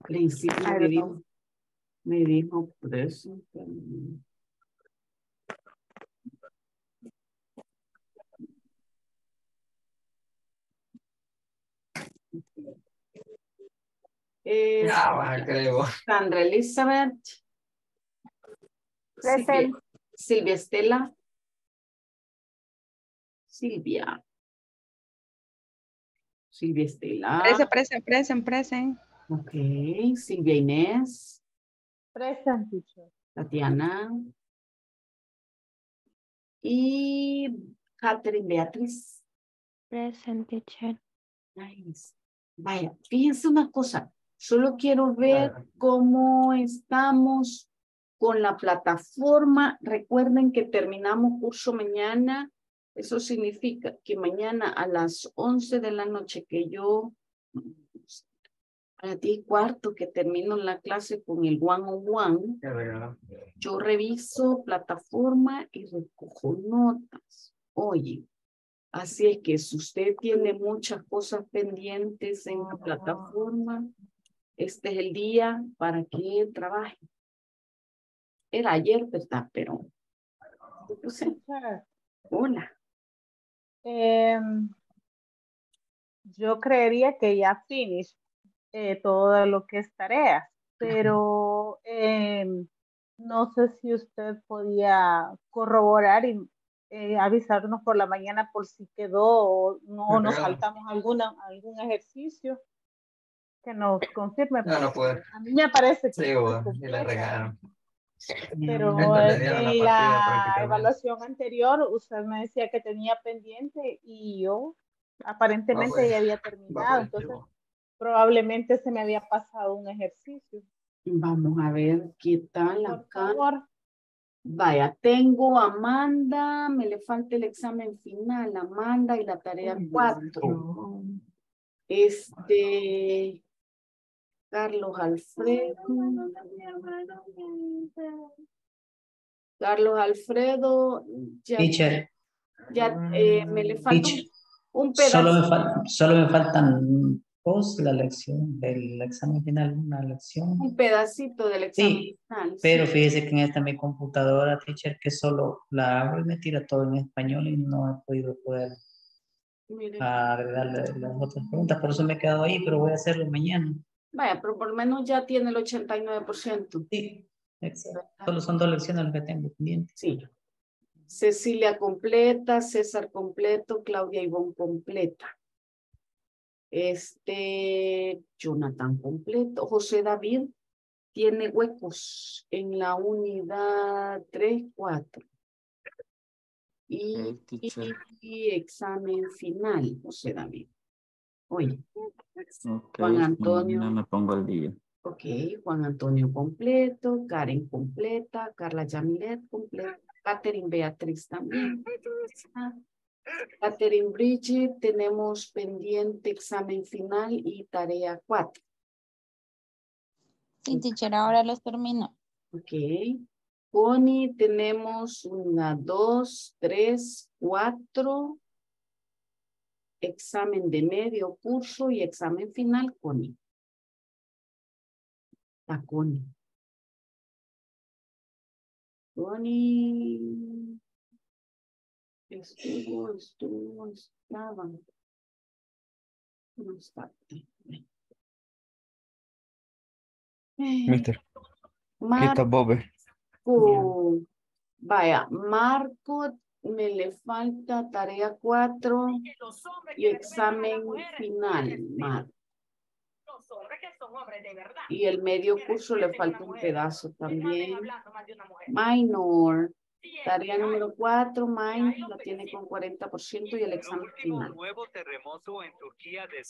Al principio me dijo, me dijo present. Va, creo. Sandra Elizabeth. Silvia, Present. Silvia Estela. Silvia. Silvia Estela. Present, present, present, present. Ok. Silvia Inés. Present, teacher. Tatiana. Y Catherine Beatriz. Present teacher. Nice. Vaya, fíjense una cosa. Solo quiero ver cómo estamos con la plataforma. Recuerden que terminamos curso mañana. Eso significa que mañana a las 11 de la noche que yo, a las 10 y cuarto que termino la clase con el one on one, yo reviso plataforma y recojo notas. Oye, así es que si usted tiene muchas cosas pendientes en la plataforma, este es el día para que trabaje. Era ayer, ¿verdad? Pero, no sé. Teacher, Hola. em, yo creería que ya finish eh, todo lo que es tareas, pero em, no sé si usted podía corroborar y eh, avisarnos por la mañana por si quedó o no nos saltamos alguna, algún ejercicio que nos confirme. No, no puede. A mí me parece que Sí, bueno, y la regaron. Pero la en la prácticamente. evaluación anterior usted me decía que tenía pendiente y yo aparentemente pues, ya había terminado, entonces probablemente se me había pasado un ejercicio. Vamos a ver qué tal Por acá. favor, Vaya, tengo a Amanda, me le falta el examen final, Amanda y la tarea 4. Este, Carlos Alfredo. Carlos Alfredo, ya, Teacher, ya eh, me le falta un, teacher, un solo me, pedazo. fal- solo me faltan post la lección del examen final, una lección. Un pedacito del examen Sí, final. pero sí. fíjese que en esta mi computadora, teacher, que solo la abro y me tira todo en español y no he podido poder Mire. agregarle las otras preguntas, por eso me he quedado ahí, pero voy a hacerlo mañana. Vaya, pero por lo menos ya tiene el 89%. Sí, exacto. Solo son dos lecciones las que tengo pendientes. Sí. Cecilia completa, César completo, Claudia Ivonne completa. Este, Jonathan completo, José David tiene huecos en la unidad 3, 4. Y, teacher. y examen final, José David. Oye, Ok, Juan Antonio. mañana me pongo al día. ok, Juan Antonio completo, Karen completa, Carla Yamilet completa, Catherine Beatriz también. Catherine Bridget, tenemos pendiente examen final y tarea 4. Sí, teacher, ahora los termino. Ok. Connie, tenemos una, dos, tres, cuatro. Examen de medio curso y examen final, Connie. La Connie. Connie. Estuvo, estuvo, estaba. No está. Mister. Marco, vaya, Marco Me le falta tarea 4 y examen final, Mar. Y el medio curso le falta un pedazo también. Minor. Tarea número 4, minor, la tiene con 40% y el examen final. nuevo terremoto en Turquía de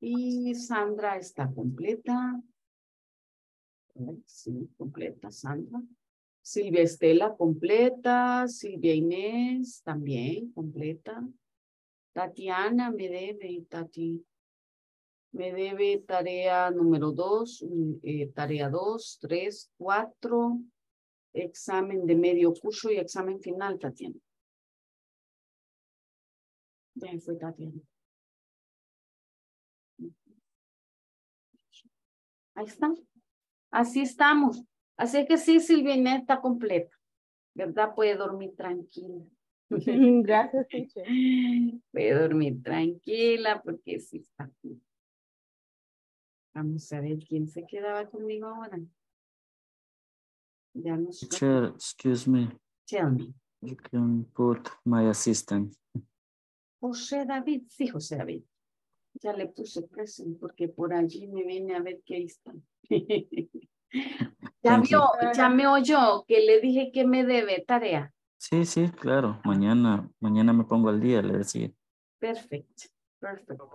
Y Sandra está completa. Sí, completa Sandra. Silvia Estela completa. Silvia Inés también completa. Tatiana me debe, Tati. Me debe tarea número dos, eh, tarea dos, tres, cuatro, examen de medio curso y examen final, Tatiana. Ya fue Tatiana. Ahí está. Así estamos. Así que sí, Silvia Inés está completa. ¿Verdad? Puede dormir tranquila. Gracias, teacher. Puede dormir tranquila porque sí está aquí. Vamos a ver quién se quedaba conmigo ahora. Ya no sé. Teacher, excuse me. Tell me. You can put my assistant. José David, sí, José David. Ya le puse present porque por allí me viene a ver que ahí está. ya vio, ya me oyó que le dije que me debe tarea. Sí, sí, claro. Mañana, mañana me pongo al día, le decía. Perfecto, perfecto.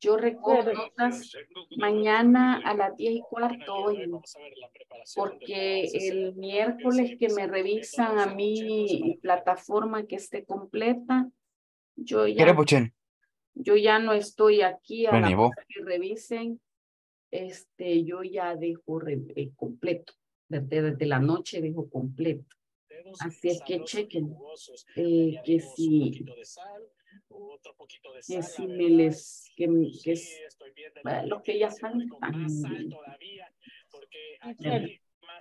Yo recojo notas mañana a las 10 y cuarto en- porque el miércoles que me revisan a mi plataforma que esté completa, yo ¿Quieres, ya, yo ya no estoy aquí a la hora que revisen, este, yo ya dejo re- eh, completo, desde, desde la noche dejo completo. Así es que chequen eh, que si que si me les que, que los que ya están están bien.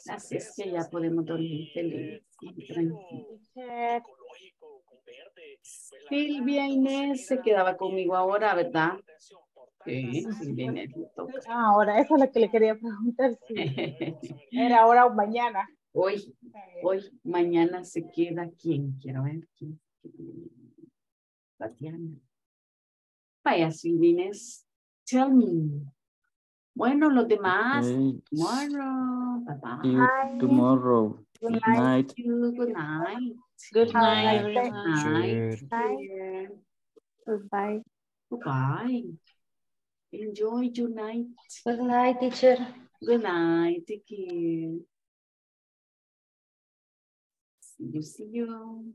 Así es que ya podemos dormir feliz y tranquilo. Silvia Inés se quedaba conmigo ahora, ¿verdad? Sí. Ah, ahora, eso es lo que le quería preguntar. Si era ahora o mañana. Hoy, hoy, mañana se queda quién, quiero ver quién. Tatiana. Vaya, Silvia Inés, tell me. Bueno, los demás, Okay. tomorrow, bye bye. tomorrow. Good Good night. night. to you. Good night. Good Have a night, nice day. everyone. Night. Bye. dear. Goodbye. Goodbye. Enjoy your night. Good night, teacher. Good night. Take care. See you, see you.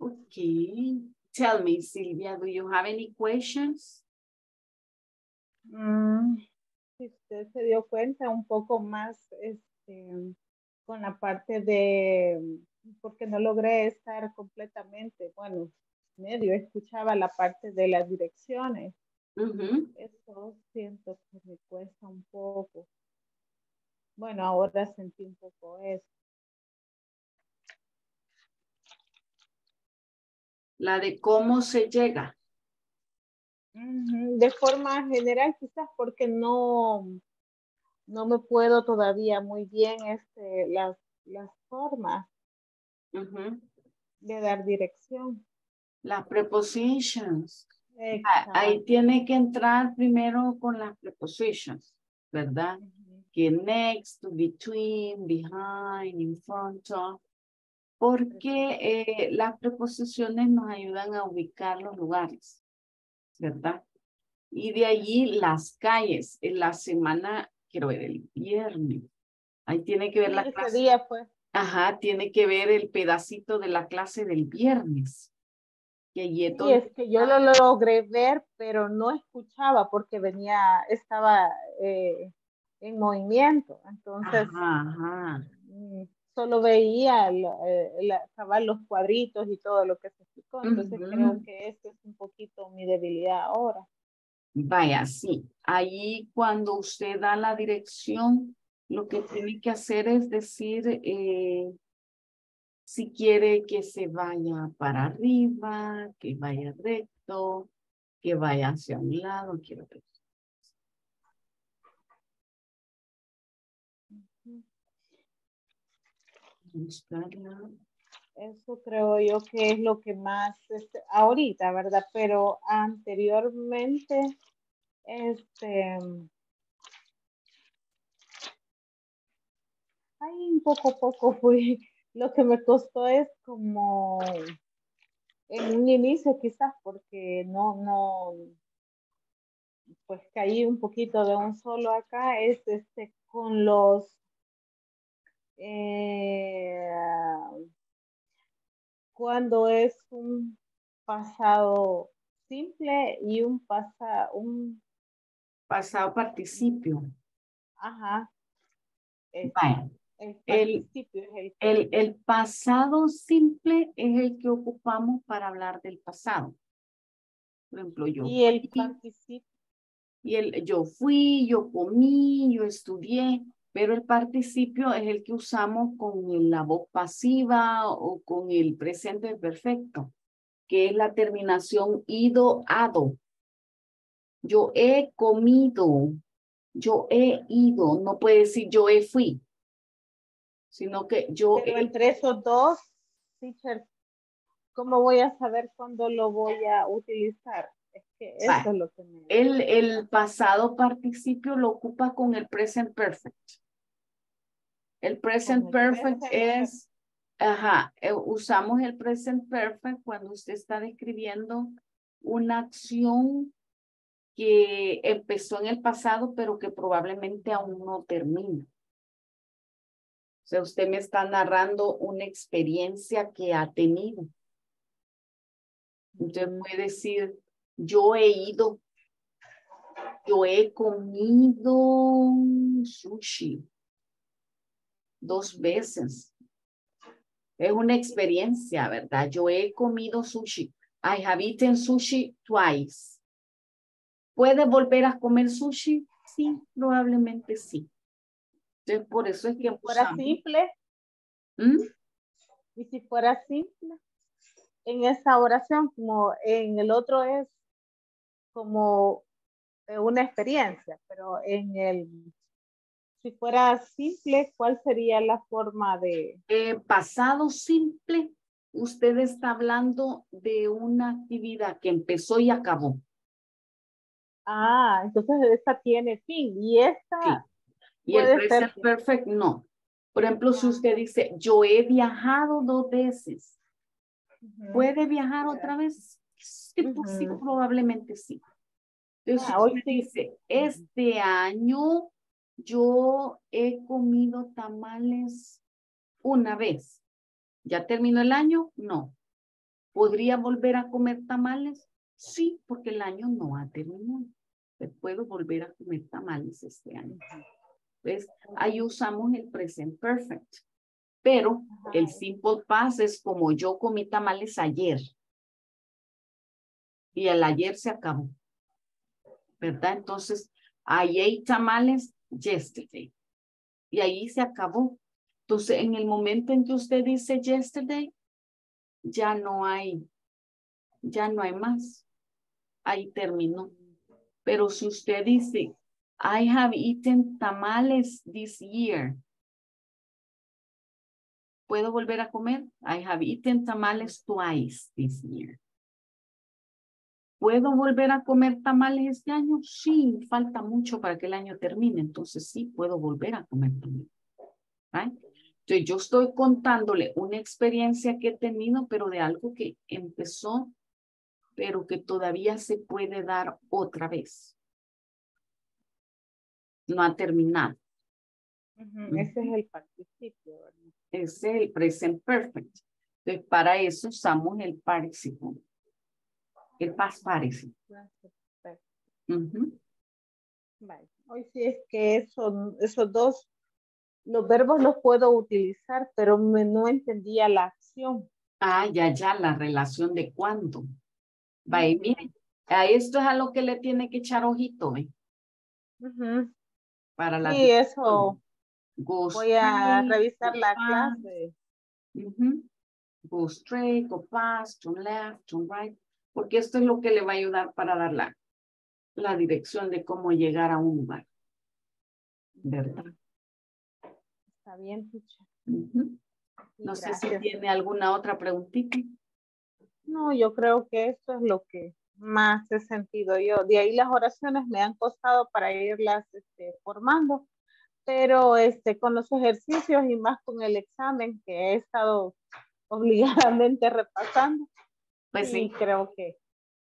Okay. Tell me, Silvia, do you have any questions? Mm, si usted se dio cuenta un poco más este, con la parte de, porque no logré estar completamente, bueno, medio escuchaba la parte de las direcciones. Ujú. Eso siento que me cuesta un poco. Bueno, ahora sentí un poco eso. La de cómo se llega. De forma general, quizás porque no, no me puedo todavía muy bien este, las, las formas de dar dirección. Las prepositions. Exacto. Ahí tiene que entrar primero con las prepositions, ¿verdad? Que next, between, behind, in front of. Porque eh, las preposiciones nos ayudan a ubicar los lugares, ¿verdad? Y de allí las calles. En la semana, quiero ver, el viernes. Ahí tiene que ver la clase. día fue. Ajá, tiene que ver el pedacito de la clase del viernes. Que Sí, es que yo lo logré ver, pero no escuchaba porque venía, estaba eh, en movimiento. Entonces, Ajá, ajá. mm, solo veía la- eh, la- cabal los cuadritos y todo lo que se explicó. Entonces, creo Ujú. que esto es un poquito mi debilidad ahora. Vaya, sí. Ahí cuando usted da la dirección, lo que tiene que hacer es decir eh, si quiere que se vaya para arriba, que vaya recto, que vaya hacia un lado, quiero ver. Eso creo yo que es lo que más, este, ahorita, ¿verdad? Pero anteriormente, este, ay, poco a poco fui, lo que me costó es como en un inicio quizás porque no, no, pues caí un poquito de un solo acá, es este con los eh, cuando es un pasado simple y un pasa un Pasado participio. ajá. El El, el pasado simple es el que ocupamos para hablar del pasado. Por ejemplo, yo y el fui, participio y el, yo fui, yo comí, yo estudié, pero el participio es el que usamos con la voz pasiva o con el presente perfecto, que es la terminación ido, ado. Yo he comido, yo he ido, no puede decir yo he fui, sino que yo pero he entre esos dos teacher cómo voy a saber cuándo lo voy a utilizar es que eso Vale. es lo que me El, el pasado participio lo ocupa con el present perfect. El present el perfect es, ajá, eh, usamos el present perfect cuando usted está describiendo una acción que empezó en el pasado, pero que probablemente aún no termina. O sea, usted me está narrando una experiencia que ha tenido. Usted puede decir, yo he ido, yo he comido sushi dos veces. Es una experiencia, ¿verdad? Yo he comido sushi. I have eaten sushi twice. ¿Puede volver a comer sushi? Sí, probablemente sí. Entonces, por eso es que si fuera usamos- simple ¿Mm? y si fuera simple en esa oración como en el otro es como eh, una experiencia pero en el si fuera simple cuál sería la forma de Eh, pasado simple, usted está hablando de una actividad que empezó y acabó. ah entonces esta tiene fin y esta Y el present perfect no. Por ejemplo, si usted dice, yo he viajado dos veces, ¿puede viajar otra vez? Sí, pues sí, probablemente sí. Entonces, Ah, usted dice, este año yo he comido tamales una vez. ¿Ya terminó el año? No. ¿Podría volver a comer tamales? Sí, porque el año no ha terminado. Puedo volver a comer tamales este año. ¿Ves? Ahí usamos el present perfect. Pero el simple past es como yo comí tamales ayer. Y el ayer se acabó. ¿Verdad? Entonces, I ate tamales yesterday. Y ahí se acabó. Entonces, en el momento en que usted dice yesterday, ya no hay, ya no hay más. Ahí terminó. Pero si usted dice, I have eaten tamales this year. ¿Puedo volver a comer? I have eaten tamales twice this year. ¿Puedo volver a comer tamales este año? Sí, falta mucho para que el año termine, entonces sí puedo volver a comer tamales. Entonces yo estoy contándole una experiencia que he tenido, pero de algo que empezó, pero que todavía se puede dar otra vez. No ha terminado. Ese es el participio ¿verdad? Ese es el present perfect. Entonces, para eso usamos el participle. El past. Ujú. Vale. Hoy sí es que eso, esos dos, los verbos los puedo utilizar, pero me, no entendía la acción. Ah, ya, ya, la relación de cuándo. Vaya, miren, a esto es a lo que le tiene que echar ojito, ¿eh? Ujú. Para la Sí, eso Go voy a revisar la clase. Ujú. Go straight, go fast, turn left, turn right, porque esto es lo que le va a ayudar para dar la, la dirección de cómo llegar a un lugar. ¿Verdad? Está bien, teacher. Ujú. No sé si Gracias. tiene alguna otra preguntita. No, yo creo que esto es lo que más he sentido yo. De ahí las oraciones me han costado para irlas este, formando, pero este, con los ejercicios y más con el examen que he estado obligadamente repasando, Pues sí, creo que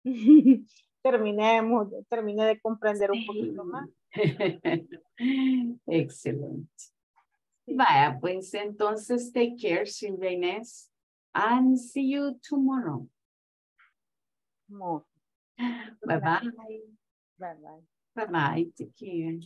terminemos, terminé de comprender un poquito más. Excelente. Vaya, pues entonces take care, Silvia Inés, and see you tomorrow. Bye bye. Bye bye. Bye bye. Take care.